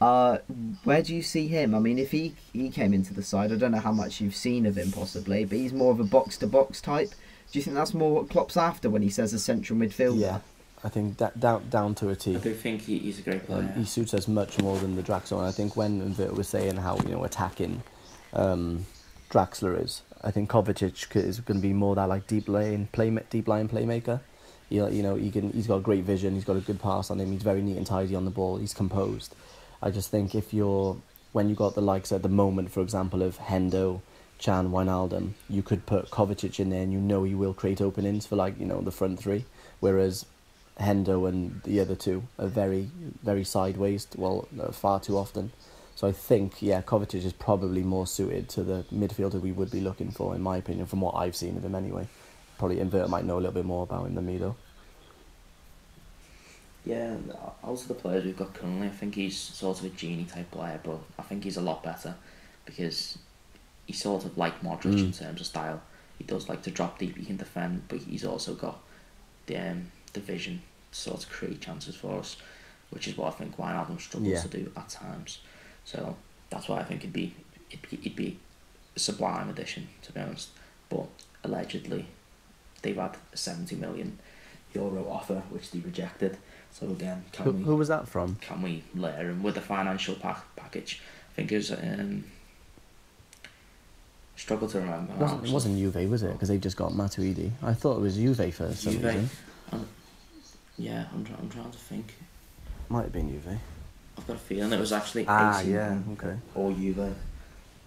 Uh, where do you see him? I mean, if he he came into the side, I don't know how much you've seen of him possibly, but he's more of a box to box type. Do you think that's more what Klopp's after when he says a central midfielder? Yeah, I think that down down to a T. I do think he, he's a great player. Um, he suits us much more than the Draxler. I think when Inverter was saying how you know attacking um, Draxler is, I think Kovacic is going to be more that like deep lane play deep line playmaker. He, you know, he can. He's got a great vision. He's got a good pass on him. He's very neat and tidy on the ball. He's composed. I just think if you're when you got the likes at the moment, for example, of Hendo, Can, Wijnaldum, you could put Kovacic in there and you know he will create openings for like, you know, the front three. Whereas Hendo and the other two are very, very sideways, well, uh, far too often. So I think, yeah, Kovacic is probably more suited to the midfielder we would be looking for, in my opinion, from what I've seen of him anyway. Probably Inverter might know a little bit more about him than me, though. Yeah, of the players we've got currently, I think he's sort of a Gini type player, but I think he's a lot better because he's sort of like Modric Mm. in terms of style. He does like to drop deep, he can defend, but he's also got the um, the vision to sort of create chances for us, which is what I think Wijnaldum struggles Yeah. to do at times. So that's why I think it'd be it'd be, it'd be a sublime addition to be honest. But allegedly, they've had a seventy million euro offer which they rejected. So again, can Who, we who was that from? can we later and with the financial pack, package? I think it was um, struggle to remember. It wasn't, it wasn't Juve, was it? Because they've just got Matuidi. I thought it was Juve for some Juve. reason. Yeah, I'm, try- I'm trying to think. Might have been Juve. I've got a feeling it was actually Ah, AC yeah, okay. or Juve.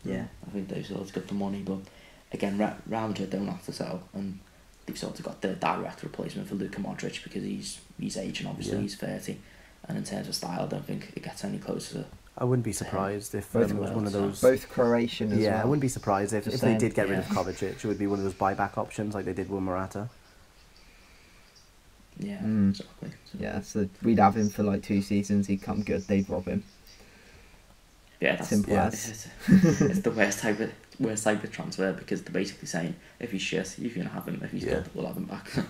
Yeah, I think they sort of got the money, but again, Ra- Real Madrid don't have to sell, and they've sort of got the direct replacement for Luka Modric because he's he's aging. Obviously, Yeah. he's thirty, and in terms of style, I don't think it gets any closer. I wouldn't be surprised if Both um, it was one of those. Both Croatian as yeah, well. I wouldn't be surprised if, Just if saying. they did get rid of Kovacic. It would be one of those buyback options like they did with Morata. Yeah, Mm. exactly. So, Yeah, so we'd have him for like two seasons. He'd come good. They'd rob him. Yeah, that's Simple yeah, as. It's, it's the worst type of worst type of transfer because they're basically saying if he's shit, you can have him. If he's Yeah. good, we'll have him back.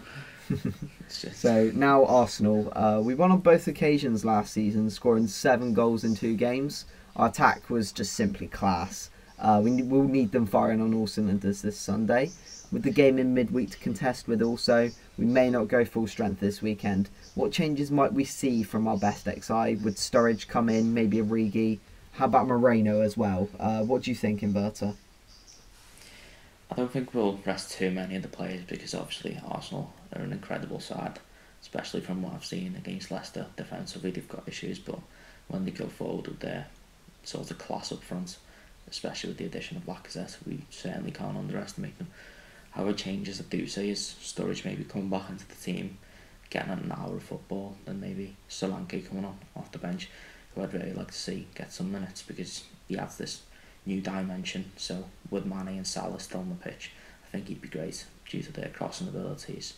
So now Arsenal, uh, we won on both occasions last season, scoring seven goals in two games. Our attack was just simply class. Uh, we will need them firing on all cylinders this Sunday. With the game in midweek to contest with, also, we may not go full strength this weekend. What changes might we see from our best XI? Would Sturridge come in? Maybe Origi? How about Moreno as well? Uh, what do you think, Inverter? I don't think we'll rest too many of the players because obviously Arsenal are an incredible side, especially from what I've seen against Leicester. Defensively, they've got issues, but when they go forward with their sort of class up front, especially with the addition of Lacazette, we certainly can't underestimate them. However, changes I do say is Sturridge maybe coming back into the team, getting an hour of football, and maybe Solanke coming on off the bench, who I'd really like to see get some minutes because he adds this new dimension. So with Mane and Salah still on the pitch, I think he'd be great due to their crossing abilities.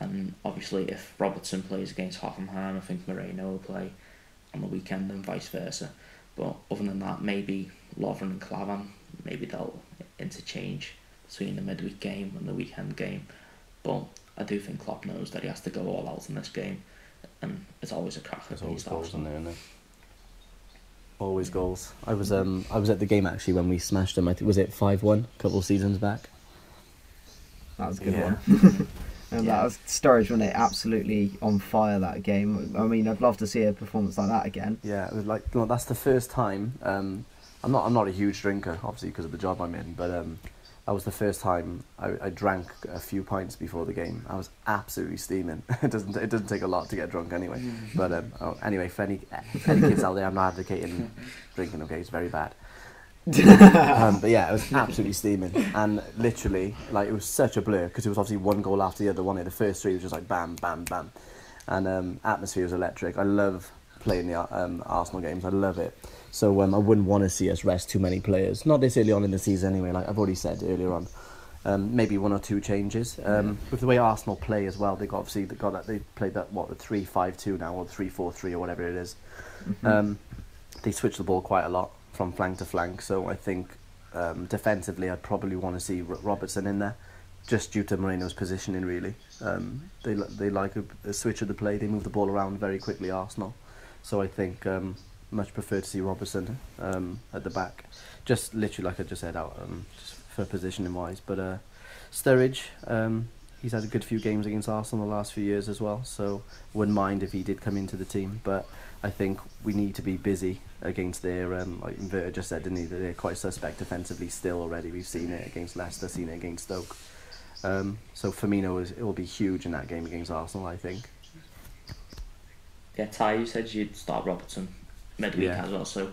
And obviously, if Robertson plays against Hoffenheim, I think Moreno will play on the weekend and vice versa. But other than that, maybe Lovren and Klavan, maybe they'll interchange between the midweek game and the weekend game. But I do think Klopp knows that he has to go all out in this game, and it's always a cracker. There's always against goals in there, isn't there? Always goals. I was um I was at the game actually when we smashed them. I think was it five one a couple of seasons back. That was a good Yeah. one. and Yeah. that was Sturridge, wasn't it? Absolutely on fire that game. I mean, I'd love to see a performance like that again. Yeah, it was like no, that's the first time. Um, I'm not I'm not a huge drinker, obviously because of the job I'm in, but um, that was the first time I, I drank a few pints before the game. I was absolutely steaming. it doesn't it doesn't take a lot to get drunk anyway. But um, oh, anyway, for any for any kids out there, I'm not advocating drinking. Okay, it's very bad. um, but yeah, it was absolutely steaming, and literally, like it was such a blur because it was obviously one goal after the other. One, in the first three was just like bam, bam, bam, and um, atmosphere was electric. I love playing the um, Arsenal games. I love it. So um, I wouldn't want to see us rest too many players. Not this early on in the season, anyway. Like I've already said earlier on, Um, maybe one or two changes. Um, With the way Arsenal play as well, they got obviously they got that they played that what the three five two now or three four three or whatever it is. Um, they switch the ball quite a lot from flank to flank. So I think um, defensively, I'd probably want to see Robertson in there, just due to Moreno's positioning. Really, um, they they like a, a switch of the play. They move the ball around very quickly. Arsenal, so I think um, much prefer to see Robertson um, at the back, just literally like I just said out um, just for positioning wise. But uh, Sturridge. Um, He's had a good few games against Arsenal the last few years as well, so wouldn't mind if he did come into the team. But I think we need to be busy against their, um, like Inverter just said, didn't he? that They're quite suspect defensively still already. We've seen it against Leicester, seen it against Stoke. Um, so Firmino is, it will be huge in that game against Arsenal, I think. Yeah, Ty, you said you'd start Robertson midweek Yeah. as well, so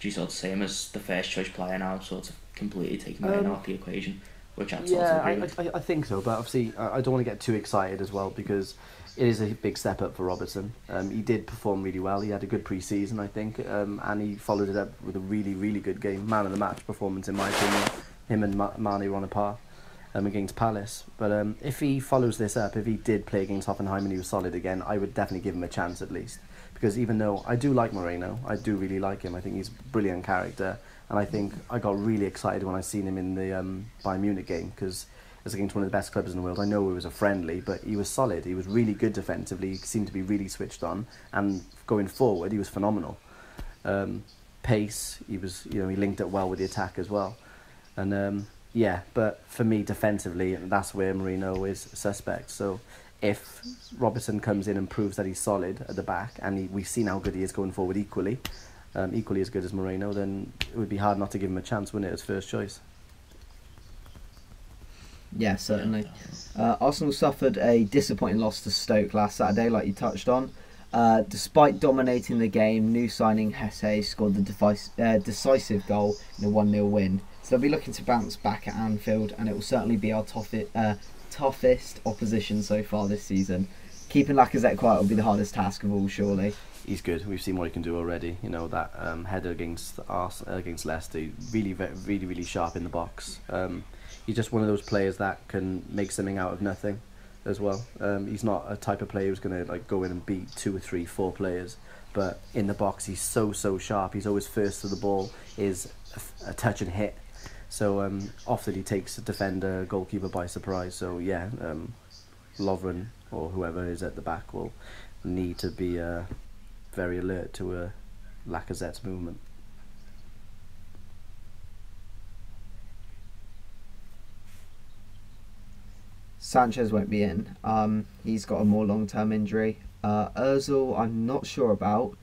do you sort of see him as the first choice player now, sort of completely taking Moreno Um, out the equation, which I'd sort Yeah, of I, agree with. I, I think so, but obviously I I don't want to get too excited as well because it is a big step up for Robertson. Um, he did perform really well. He had a good pre-season, I think, um, and he followed it up with a really, really good game, man of the match performance in my opinion. Him and Ma- Mane were on a par um, against Palace. But um, if he follows this up, if he did play against Hoffenheim and he was solid again, I would definitely give him a chance at least. Because even though I do like Moreno, I do really like him. I think he's a brilliant character, and I think I got really excited when I seen him in the um, Bayern Munich game because against one of the best clubs in the world. I know it was a friendly, but he was solid. He was really good defensively. He seemed to be really switched on, and going forward, he was phenomenal. Um, pace, he was, you know, he linked it well with the attack as well, and um, yeah. But for me, defensively, that's where Moreno is suspect. So if Robertson comes in and proves that he's solid at the back, and he, we've seen how good he is going forward equally, um, equally as good as Moreno, then it would be hard not to give him a chance, wouldn't it, as first choice? Yeah, certainly. Uh, Arsenal suffered a disappointing loss to Stoke last Saturday, like you touched on. Uh, despite dominating the game, new signing Jesé scored the device, uh, decisive goal in a 1 0 win. So they'll be looking to bounce back at Anfield, and it will certainly be our toughest, uh, toughest opposition so far this season. Keeping Lacazette quiet will be the hardest task of all, surely. He's good. We've seen what he can do already. You know that um, header against Ars- uh, against Leicester, really, really, really sharp in the box. Um, he's just one of those players that can make something out of nothing, as well. Um, he's not a type of player who's going to like go in and beat two or three, four players. But in the box, he's so so sharp. He's always first to the ball. Is a, a touch and hit. So um, often he takes a defender, goalkeeper by surprise. So yeah, um, Lovren or whoever is at the back will need to be uh, very alert to uh, Lacazette's movement. Sanchez won't be in. Um, he's got a more long term injury. Uh, Ozil, I'm not sure about.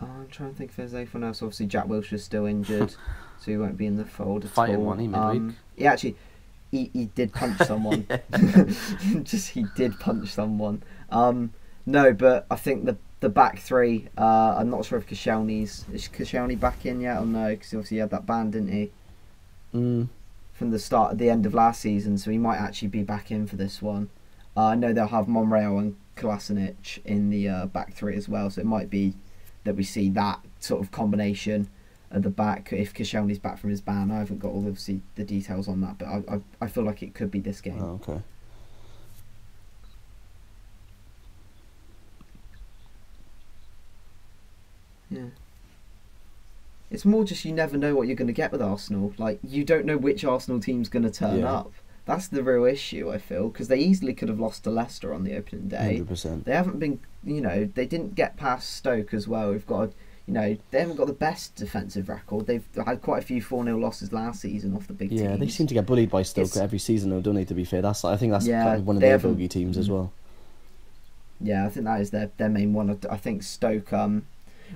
Uh, I'm trying to think if there's anyone else. Obviously, Jack Wilshere's still injured, so he won't be in the fold at Fighting all. one, he midweek. Um, he actually, he, he did punch someone. Just he did punch someone. Um, no, but I think the the back three. Uh, I'm not sure if Koscielny's is Koscielny back in yet or no, because obviously he had that ban, didn't he? Mm. From the start, at the end of last season, so he might actually be back in for this one. Uh, I know they'll have Monreal and Kolasinac in the uh, back three as well, so it might be that we see that sort of combination at the back if Koscielny's back from his ban. I haven't got all obviously the details on that, but I, I, I feel like it could be this game. Oh, okay. It's more just you never know what you're going to get with Arsenal. Like you don't know which Arsenal team's going to turn Yeah. up. That's the real issue. I feel because they easily could have lost to Leicester on the opening day. Hundred percent. They haven't been, you know, they didn't get past Stoke as well. We've got, a, you know, they haven't got the best defensive record. They've had quite a few 4 0 losses last season off the big Yeah, teams. they seem to get bullied by Stoke It's- every season, though, don't they? To be fair, that's I think that's Yeah, kind of one of their bogey teams as well. Yeah, I think that is their, their main one. I think Stoke, um,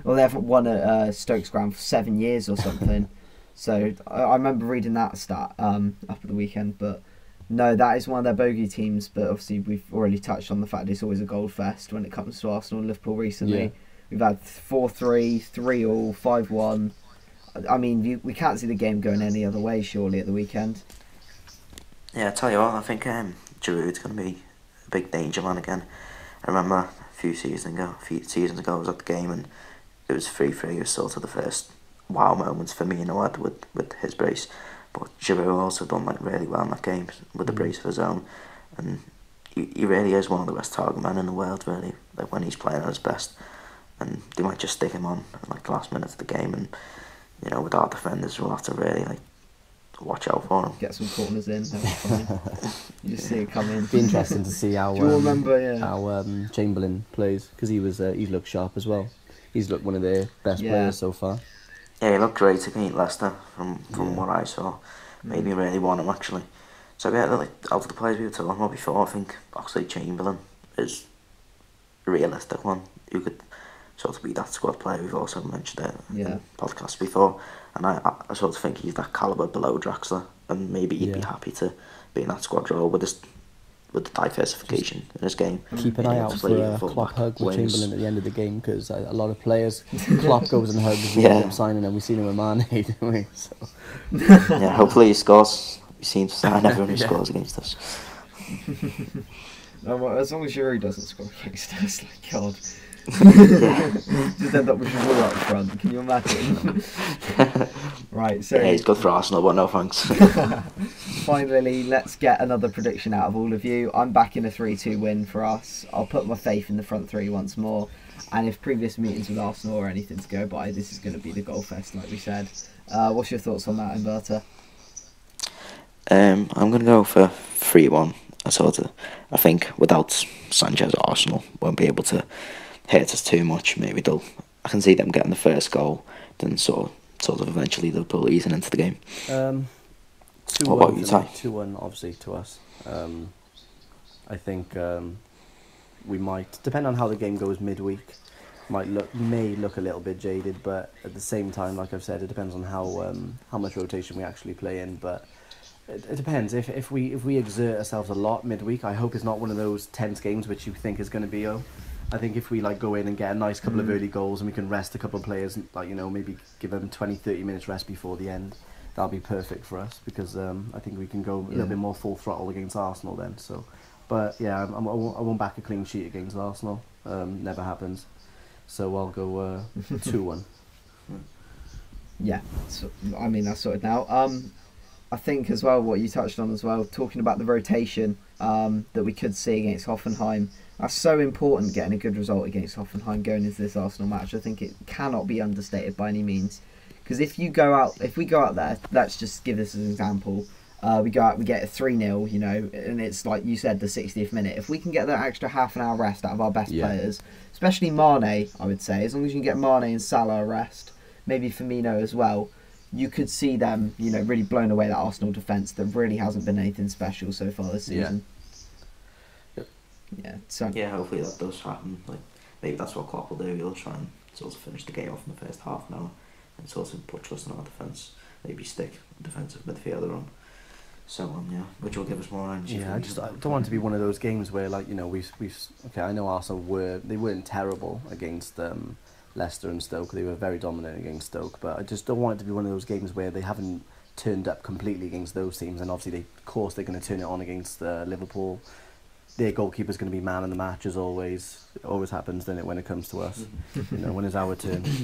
well, they haven't won at uh, Stoke's ground for seven years or something. so I, I remember reading that stat um, up at the weekend. But no, that is one of their bogey teams. But obviously, we've already touched on the fact it's always a gold fest when it comes to Arsenal and Liverpool recently. Yeah. We've had 4 3, 3 all, 5 1. I mean, you, we can't see the game going any other way, surely, at the weekend. Yeah, I tell you what, I think um, Giroud's going to be a big danger man again. I remember a few seasons ago, a few seasons ago, I was at the game and it was 3 3. It was sort of the first wow moments for me, you know, I with, with his brace. But Giroud also done like really well in that game with the Mm. brace of his own, and he, he really is one of the best target men in the world. Really, like when he's playing at his best, and they might just stick him on in like the last minutes of the game, and you know with our defenders we'll have to really like watch out for him. Get some corners in. that'd be fine. you just see it come in. Be interesting to see how Do you all um, remember? Yeah. how um, Chamberlain plays because he was uh, he's looked sharp as well. He's looked one of their best Yeah. players so far. Yeah, he looked great against Leicester from from Yeah. what I saw. Made me mm. really want him actually. So yeah, like out of the players we were talking about before, I think Oxlade Chamberlain is a realistic one who could sort of be that squad player we've also mentioned it Yeah. in podcasts before. And I, I, I sort of think he's that calibre below Draxler and maybe he'd be happy to be in that squad role with his with the diversification in this game. Keep an eye out for uh, a full Klopp hug with wings. Chamberlain at the end of the game because a, a lot of players Klopp goes and hugs. We Yeah. end up signing and we've seen him with Mane, didn't we? So, yeah, hopefully he scores. We seem to sign everyone who Yeah. scores against us. No, well, as long as Giroud doesn't score against us, like God. Yeah. Just end up with Giroud up front. Can you imagine? right. So Yeah, he's good for Arsenal, but no thanks. finally, let's get another prediction out of all of you. I'm back in a 3-2 win for us. I'll put my faith in the front three once more. And if previous meetings with Arsenal or anything to go by, this is going to be the goal fest, like we said. Uh, what's your thoughts on that, Inverter? Um, I'm gonna go for three one. I sort of, I think without Sanchez, Arsenal won't be able to hurt us too much. Maybe they'll. I can see them getting the first goal, then sort of, sort of eventually Liverpool easing into the game. um, two What one about you, Ty? Two one, obviously to us. Um, I think um, we might, depend on how the game goes midweek. Might look may look a little bit jaded, but at the same time, like I've said, it depends on how um, how much rotation we actually play in. But it, it depends. If if we if we exert ourselves a lot midweek, I hope it's not one of those tense games which you think is going to be. Oh, I think if we like go in and get a nice couple of Mm. early goals and we can rest a couple of players, like you know maybe give them 20, 30 minutes rest before the end, that'll be perfect for us because um, I think we can go a Yeah. little bit more full throttle against Arsenal then. So, but yeah, I'm, I'm, I won't I won't back a clean sheet against Arsenal. Um, never happens. So I'll go uh, two one. Yeah, so, I mean that's sorted now. Um, I think as well what you touched on as well, talking about the rotation um, that we could see against Hoffenheim. That's so important getting a good result against Hoffenheim going into this Arsenal match. I think it cannot be understated by any means. Because if you go out, if we go out there, let's just give this as an example. Uh, we go out, we get a 3 0, you know, and it's like you said, the 60th minute. If we can get that extra half an hour rest out of our best Yeah. players, especially Mane, I would say, as long as you can get Mane and Salah a rest, maybe Firmino as well, you could see them, you know, really blown away that Arsenal defence that really hasn't been anything special so far this Yeah. season. Yep. Yeah, so Yeah, hopefully that does happen. Like maybe that's what Klopp will do. He'll try and sort of finish the game off in the first half an hour and sort of put trust in our defence. Maybe stick defensive midfielder on. So on, yeah, which will give us more energy. Yeah, I just I don't want it to be one of those games where like you know we've we've okay I know Arsenal were they weren't terrible against um, Leicester and Stoke they were very dominant against Stoke but I just don't want it to be one of those games where they haven't turned up completely against those teams and obviously they of course they're going to turn it on against uh, Liverpool. Their goalkeeper's going to be man of the match as always. It always happens, then it when it comes to us. you know when it's our turn.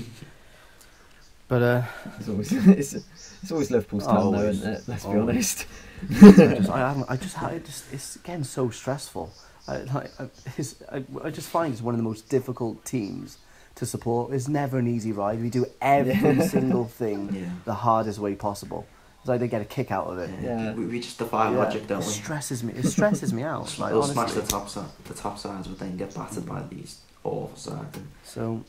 But uh, it's always it's, it's always Liverpool's turn, though, isn't it? Let's be honest. I just, I haven't, I just, I just, it's again so stressful. I, like, I, it's, I, I just find it's one of the most difficult teams to support. It's never an easy ride. We do every Yeah. single thing Yeah. the hardest way possible. It's like they get a kick out of it. Yeah. We, we just defy Yeah. logic, don't it we? stresses me. It stresses me out. Like, They'll smash the top side, the top sides, but then get battered by these awful sides. And So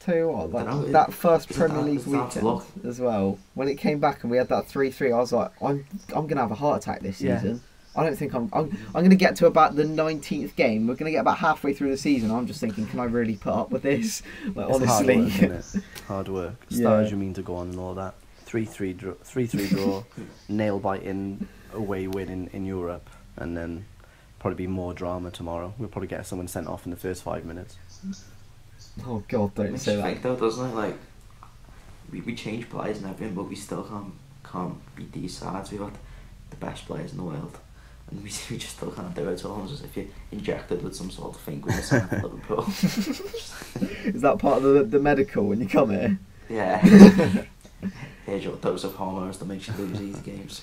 Tell you what, like, Dunno, it- that first Premier that- League is it down to weekend as well, when it came back and we had that 3 3, I was like, I'm, I'm going to have a heart attack this Yeah. season. I don't think I'm. I'm, I'm going to get to about the 19th game. We're going to get about halfway through the season. I'm just thinking, can I really put up with this? Like, it's hard honestly. work, isn't it? Hard work. Yeah. You mean to go on and all that. Three three draw, three three draw, nail biting away win in, in Europe, and then probably be more drama tomorrow. We'll probably get someone sent off in the first five minutes. oh, God, don't makes say that. think though, doesn't it? Like we, we change players and everything, but we still can't can't beat these sides. We've got the best players in the world, and we, we just do it. It's almost as if you're injected with some sort of thing with Liverpool. Is that part of the, the medical when you come here? yeah, here's your dose of hormones that makes you lose these games.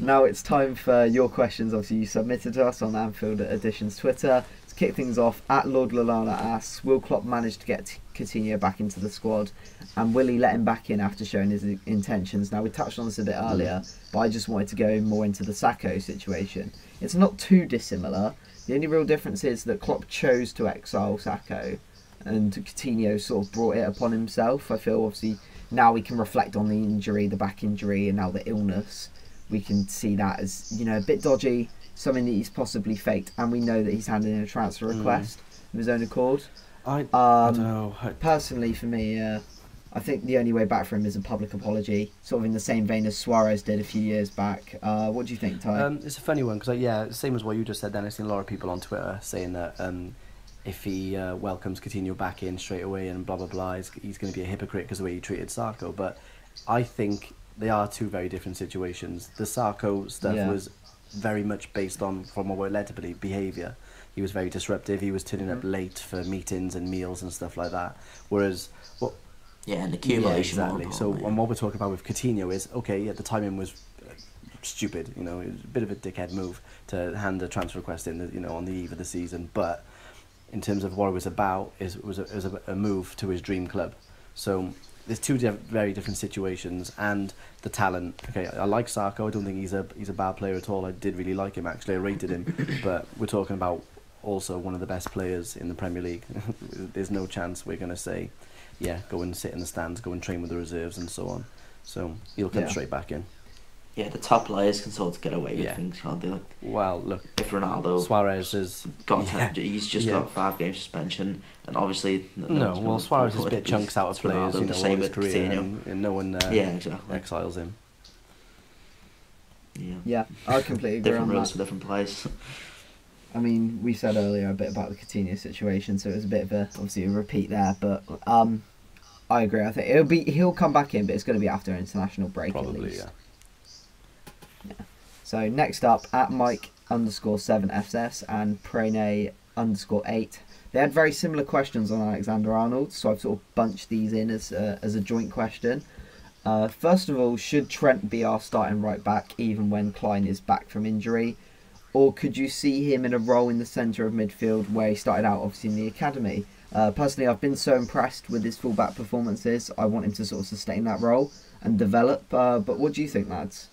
Now it's time for your questions. Obviously, you submitted to us on Anfield Edition's Twitter. Kick things off, at Lord Lalana asks, will Klopp manage to get Coutinho back into the squad? And will he let him back in after showing his intentions? Now, we touched on this a bit earlier, but I just wanted to go more into the Sakho situation. It's not too dissimilar. The only real difference is that Klopp chose to exile Sakho and Coutinho sort of brought it upon himself. I feel obviously now we can reflect on the injury, the back injury, and now the illness we can see that as you know a bit dodgy, something that he's possibly faked, and we know that he's handed in a transfer Mm. request of his own accord. I, I Um, don't know. I- personally, for me, uh, I think the only way back for him is a public apology, sort of in the same vein as Suarez did a few years back. Uh, what do you think, Ty? Um, it's a funny one because, yeah, same as what you just said. Then I've seen a lot of people on Twitter saying that um, if he uh, welcomes Coutinho back in straight away and blah blah blah, he's, he's going to be a hypocrite because the way he treated Sakho. But I think they are two very different situations. The Sakho stuff Yeah. was very much based on, from what we're led to believe, behaviour. He was very disruptive. He was turning up Mhm. late for meetings and meals and stuff like that. Whereas what Yeah, and accumulation. yeah, exactly. So, and what we're talking about with Coutinho is okay. Yeah, the timing was uh, stupid. You know, it was a bit of a dickhead move to hand a transfer request in. You know, on the eve of the season. But in terms of what it was about, is it was a, it was a, a move to his dream club. So there's two diff- very different situations, and the talent. Okay, I like Sakho. I don't think he's a he's a bad player at all. I did really like him actually. I rated him, but we're talking about also one of the best players in the Premier League. there's no chance we're going to say yeah, go and sit in the stands, go and train with the reserves and so on. So he'll come Yeah. straight back in. Yeah, the top players can sort of get away with Yeah. things, can't they? Like, Well, look, if Ronaldo Suarez is got yeah, he's just yeah. got five game suspension, and obviously no. Well, Suarez has bit chunks out of players, you know, all his career, Coutinho. and, and no one uh, yeah, exactly. exiles him. Yeah. yeah, I completely agree Different on roles that. for different players. I mean, we said earlier a bit about the Coutinho situation, so it was a bit of a obviously a repeat there. But um, I agree. I think it'll be he'll come back in, but it's going to be after an international break at least. yeah. So next up, at Mike underscore seven FS and Prene underscore eight. They had very similar questions on Alexander Arnold, so I've sort of bunched these in as a, as a joint question. Uh, first of all, should Trent be our starting right back even when Klein is back from injury? Or could you see him in a role in the centre of midfield where he started out obviously in the academy? Uh, personally, I've been so impressed with his fullback performances. I want him to sort of sustain that role and develop. Uh, but what do you think, lads?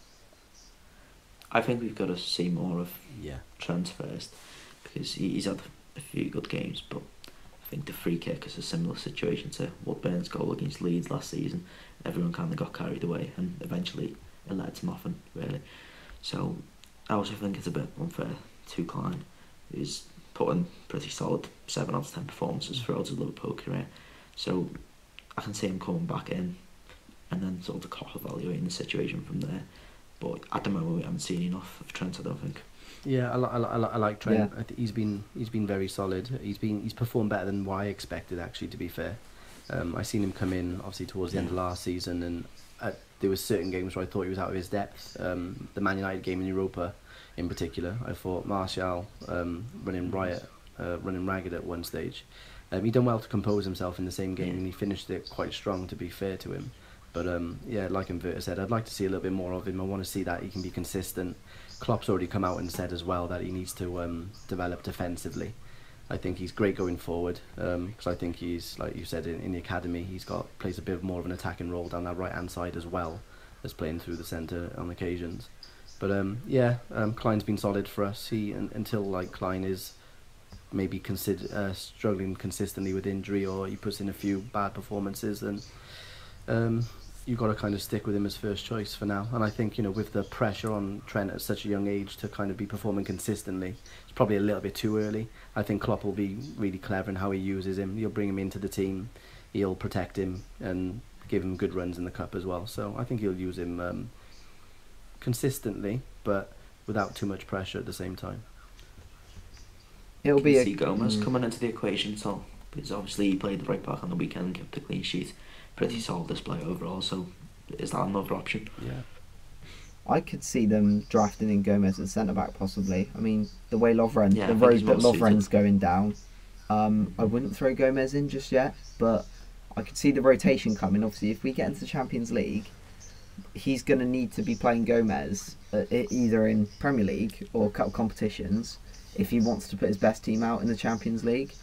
I think we've got to see more of Yeah. Trent first because he's had a few good games, but I think the free kick is a similar situation to Woodburn's goal against Leeds last season. Everyone kind of got carried away, and eventually it led to nothing really. So I also think it's a bit unfair to Klein, who's put in pretty solid seven out of ten performances throughout his Liverpool career. So I can see him coming back in, and then sort of the evaluating the situation from there. But at the moment, we haven't seen enough of Trent. I don't think. Yeah, I, li- I, li- I, li- I like Trent. Yeah. He's been he's been very solid. He's been he's performed better than what I expected. Actually, to be fair, um, I seen him come in obviously towards the end of last season, and uh, there were certain games where I thought he was out of his depth. Um, the Man United game in Europa, in particular, I thought Martial um, running riot, uh, running ragged at one stage. Um, he done well to compose himself in the same game, and he finished it quite strong. To be fair to him, but um, yeah, like Inverter said, I'd like to see a little bit more of him. I want to see that he can be consistent. Klopp's already come out and said as well that he needs to um, develop defensively. I think he's great going forward because I think he's like you said in, in the academy he's got plays a bit more of an attacking role down that right hand side as well as playing through the centre on occasions. But um, yeah, um, Klein's been solid for us. He un, until like Klein is maybe consider uh, struggling consistently with injury or he puts in a few bad performances then um, you've got to kind of stick with him as first choice for now. And I think, you know, with the pressure on Trent at such a young age to kind of be performing consistently, it's probably a little bit too early. I think Klopp will be really clever in how he uses him. He'll bring him into the team, he'll protect him and give him good runs in the cup as well. So I think he'll use him um, consistently, but without too much pressure at the same time. It'll be you a see Gomez mm. coming into the equation, so because obviously he played the right back on the weekend and kept a clean sheet. Pretty solid display overall. So is that another option? Yeah. I could see them drafting in Gomez at centre back possibly. I mean, the way Lovren, Yeah, the road that Lovren's going down, um, I wouldn't throw Gomez in just yet, but I could see the rotation coming. Obviously, if we get into the Champions League, he's going to need to be playing Gomez uh, either in Premier League or cup competitions if he wants to put his best team out in the Champions League.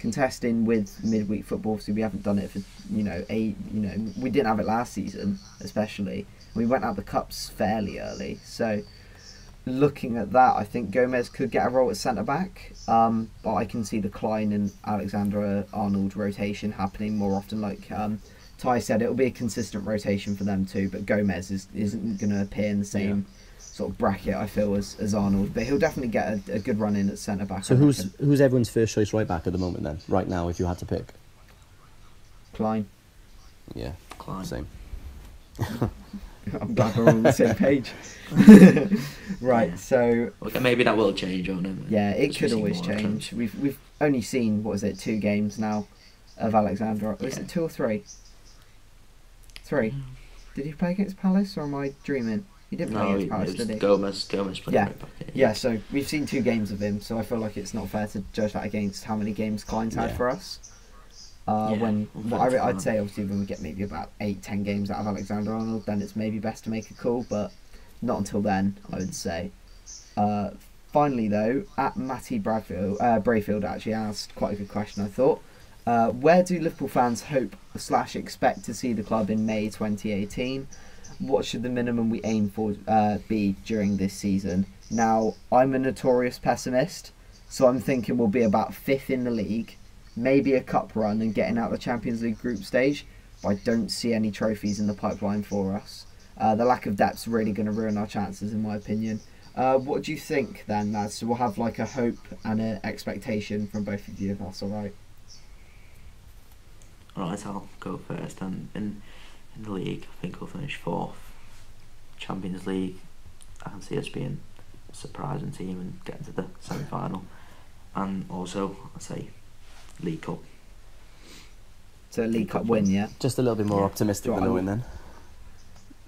Contesting with midweek football, obviously we haven't done it for you know eight. You know we didn't have it last season, especially. We went out the cups fairly early, so looking at that, I think Gomez could get a role at centre back. Um, but I can see the Klein and Alexander Arnold rotation happening more often. Like um, Ty said, it'll be a consistent rotation for them too. But Gomez is, isn't going to appear in the same sort of bracket, I feel, as, as Arnold. But he'll definitely get a, a good run in at centre back. So I who's reckon. who's everyone's first choice right back at the moment then? Right now, if you had to pick. Klein? Yeah, Klein. same. I'm glad we're all on the same page. right, Yeah. so Okay, maybe that will change on him. Yeah, it could always change. attempts. We've we've only seen what is it, two games now of Alexander. Is it two or three? Three. Did he play against Palace or am I dreaming? He didn't play No, against Palace, was did he? Gomez. Gomez played Yeah. right back. Yeah, so we've seen two games of him, so I feel like it's not fair to judge that against how many games Klein's had Yeah. for us. Uh, Yeah, when well, I, enough. say obviously when we get maybe about eight, ten games out of Alexander Arnold, then it's maybe best to make a call, but not until then, I would say. Uh, finally, though, at Matty Bradfield, uh, Brayfield actually asked quite a good question, I thought. Uh, where do Liverpool fans hope slash expect to see the club in May 2018? What should the minimum we aim for uh, be during this season? Now, I'm a notorious pessimist, so I'm thinking we'll be about fifth in the league, maybe a cup run and getting out the Champions League group stage, but I don't see any trophies in the pipeline for us. Uh, the lack of depth's really going to ruin our chances, in my opinion. Uh, what do you think then, lads? So we'll have like a hope and an expectation from both of you, if that's all right. Right, I'll go first. And in in the league, I think we'll finish fourth. Champions League, I can see us being a surprising team and getting to the semi final. And also, I say League Cup. So a League Cup win, yeah. Just a little bit more Yeah. optimistic than I Owen then.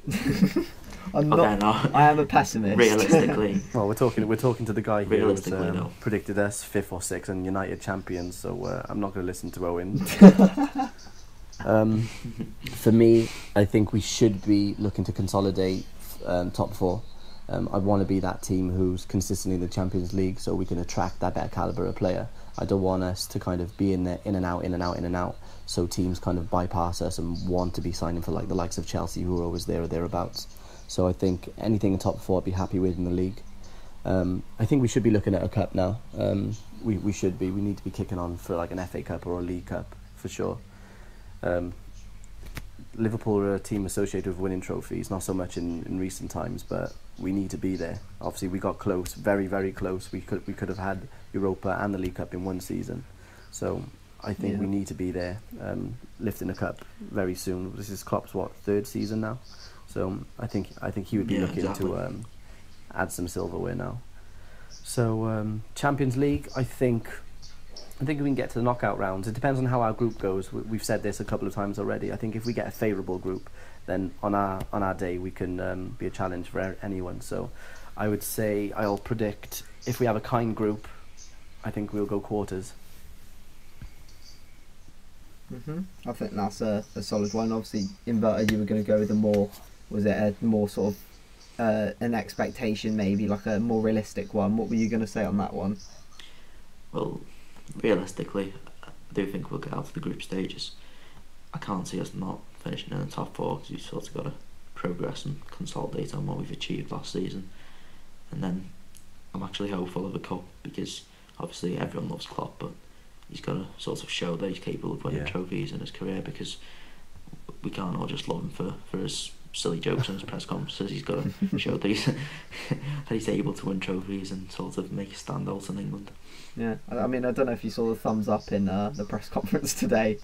I'm Okay, not. no. I am a pessimist. Realistically, Well, we're talking we're talking to the guy who um, though. predicted us fifth or sixth and United champions. So uh, I'm not going to listen to Owen. um, for me, I think we should be looking to consolidate um, top four. Um, I want to be that team who's consistently in the Champions League, so we can attract that better caliber of player. I don't want us to kind of be in there, in and out, in and out, in and out. So teams kind of bypass us and want to be signing for like the likes of Chelsea, who are always there or thereabouts. So I think anything in top four, I'd be happy with in the league. Um, I think we should be looking at a cup now. Um, we we should be. We need to be kicking on for like an FA Cup or a League Cup for sure. Um, Liverpool are a team associated with winning trophies, not so much in, in recent times, but we need to be there. Obviously, we got close, very very close. We could we could have had Europa and the League Cup in one season, so I think Yeah. we need to be there, um, lifting a cup very soon. This is Klopp's what third season now, so I think I think he would be Yeah, looking exactly. to um, add some silverware now. So um, Champions League, I think, I think we can get to the knockout rounds. It depends on how our group goes. We- We've said this a couple of times already. I think if we get a favourable group, then on our on our day we can um, be a challenge for anyone. So I would say I'll predict if we have a kind group, I think we'll go quarters. hmm I think that's a, a solid one. Obviously, Inverter, you were going to go with a more, was it a more sort of uh, an expectation, maybe like a more realistic one? What were you going to say on that one? well, realistically, I do think we'll get out of the group stages. I can't see us not finishing in the top four because we've sort of got to progress and consolidate on what we've achieved last season. And then I'm actually hopeful of a cup because obviously everyone loves Klopp, but he's got to sort of show that he's capable of winning Yeah. trophies in his career because we can't all just love him for, for his silly jokes in his press conferences. He's got to show that he's, that he's able to win trophies and sort of make a standout in England. Yeah, I I mean, I don't know if you saw the thumbs up in uh, the press conference today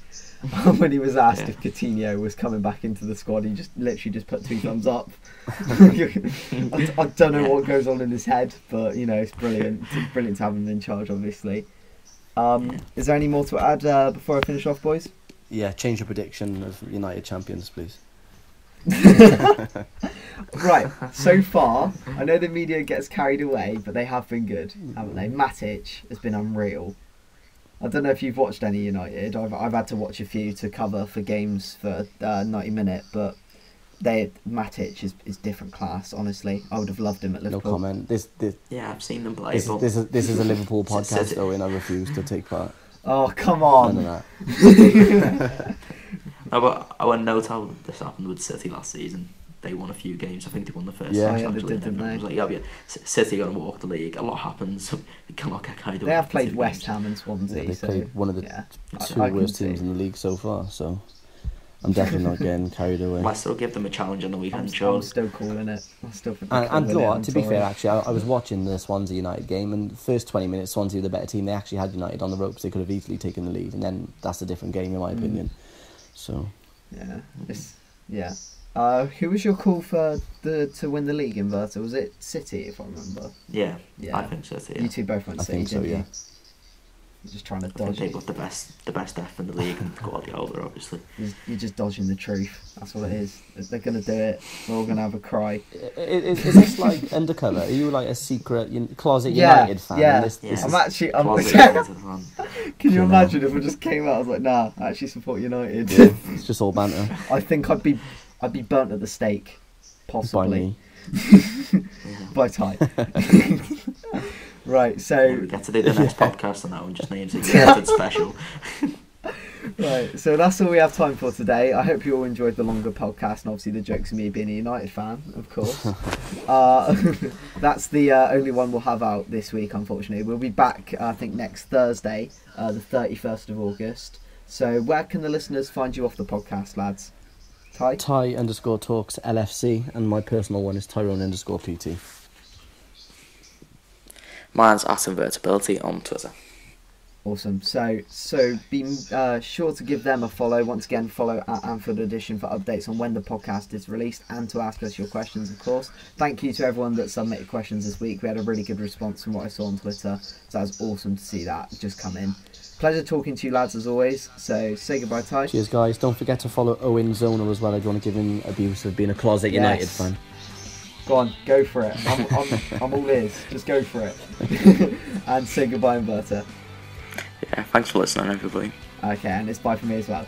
when he was asked Yeah. if Coutinho was coming back into the squad. He just literally just put two thumbs up. I, I don't know Yeah. what goes on in his head, but you know, it's brilliant. It's brilliant to have him in charge, obviously. Um, Yeah. Is there any more to add uh, before I finish off, boys? Yeah, change your prediction of United champions, please. Right, so far, I know the media gets carried away, but they have been good, haven't they? Matic has been unreal. I don't know if you've watched any United. I've I've had to watch a few to cover for games for uh, ninety minute, but they Matic is, is different class. Honestly, I would have loved him at Liverpool. No Liverpool. comment. This this Yeah, I've seen them play, this, but is, this is this is a Liverpool podcast it. though, and I refuse to take part. Oh come None on! of that. No, but I want to note how this happened with City last season. They won a few games. I think they won the first Yeah. six, yeah, they actually, did, and didn't everyone they? was like, yeah, yeah, C- City going to walk the league. A lot happens. you cannot get carried away. They have played West. Ham and Swansea. Yeah, they so, played one of the yeah. two I- I worst teams see. in the league so far. So I'm definitely not getting carried away. Leicester will give them a challenge on the I'm, weekend, I'm still calling it. I'm still And, and calling you know it, what, to be fair, actually, I, I was watching the Swansea United game, and the first 20 minutes, Swansea were the better team. They actually had United on the ropes. They could have easily taken the lead, and then that's a different game, in my Mm. Opinion. So, Yeah, it's, yeah. Uh, who was your call for the to win the league inverter? Was it City, if I remember? Yeah, Yeah. I think City. Yeah. You two both went I City, think so, didn't yeah. you? You're just trying to I think dodge they've got the best, the best F in the league, and Guardiola, obviously. You're just- You're just dodging the truth. That's what it is. They're gonna do it. We're all gonna have a cry. i- i- is, is this like undercover? Are you like a secret un- closet Yeah, United fan? yeah. And This, this Yeah. I'm actually. I'm, Closet can United you Fucking imagine if I just came out? I was like, nah, I actually support United. yeah, it's just all banter. I think I'd be, I'd be burnt at the stake, possibly. By possibly me. Yeah. by Ty. Right. Yeah, So we get to do the next podcast on that one, just names it United special. Right, so that's all we have time for today. I hope you all enjoyed the longer podcast, and obviously the jokes of me being a United fan, of course. uh, that's the uh, only one we'll have out this week, unfortunately. We'll be back, I think, next Thursday, uh, the 31st of August. So, where can the listeners find you off the podcast, lads? Ty? Ty underscore talks LFC, and my personal one is Tyrone underscore PT. Mine's at Invertibility on Twitter. Awesome. So, so be uh, sure to give them a follow. Once again, follow at Anfield Edition for updates on when the podcast is released and to ask us your questions, of course. Thank you to everyone that submitted questions this week. We had a really good response from what I saw on Twitter, so that was awesome to see that just come in. Pleasure talking to you, lads, as always. So, say goodbye, Ty. Cheers, guys. Don't forget to follow Owen Zona as well if you want to give him abuse of being a closet United Yes. fan. Go on, go for it. I'm, I'm, I'm all ears. Just go for it. and say goodbye, Inverter. Yeah, thanks for listening, everybody. Okay, and it's bye from me as well.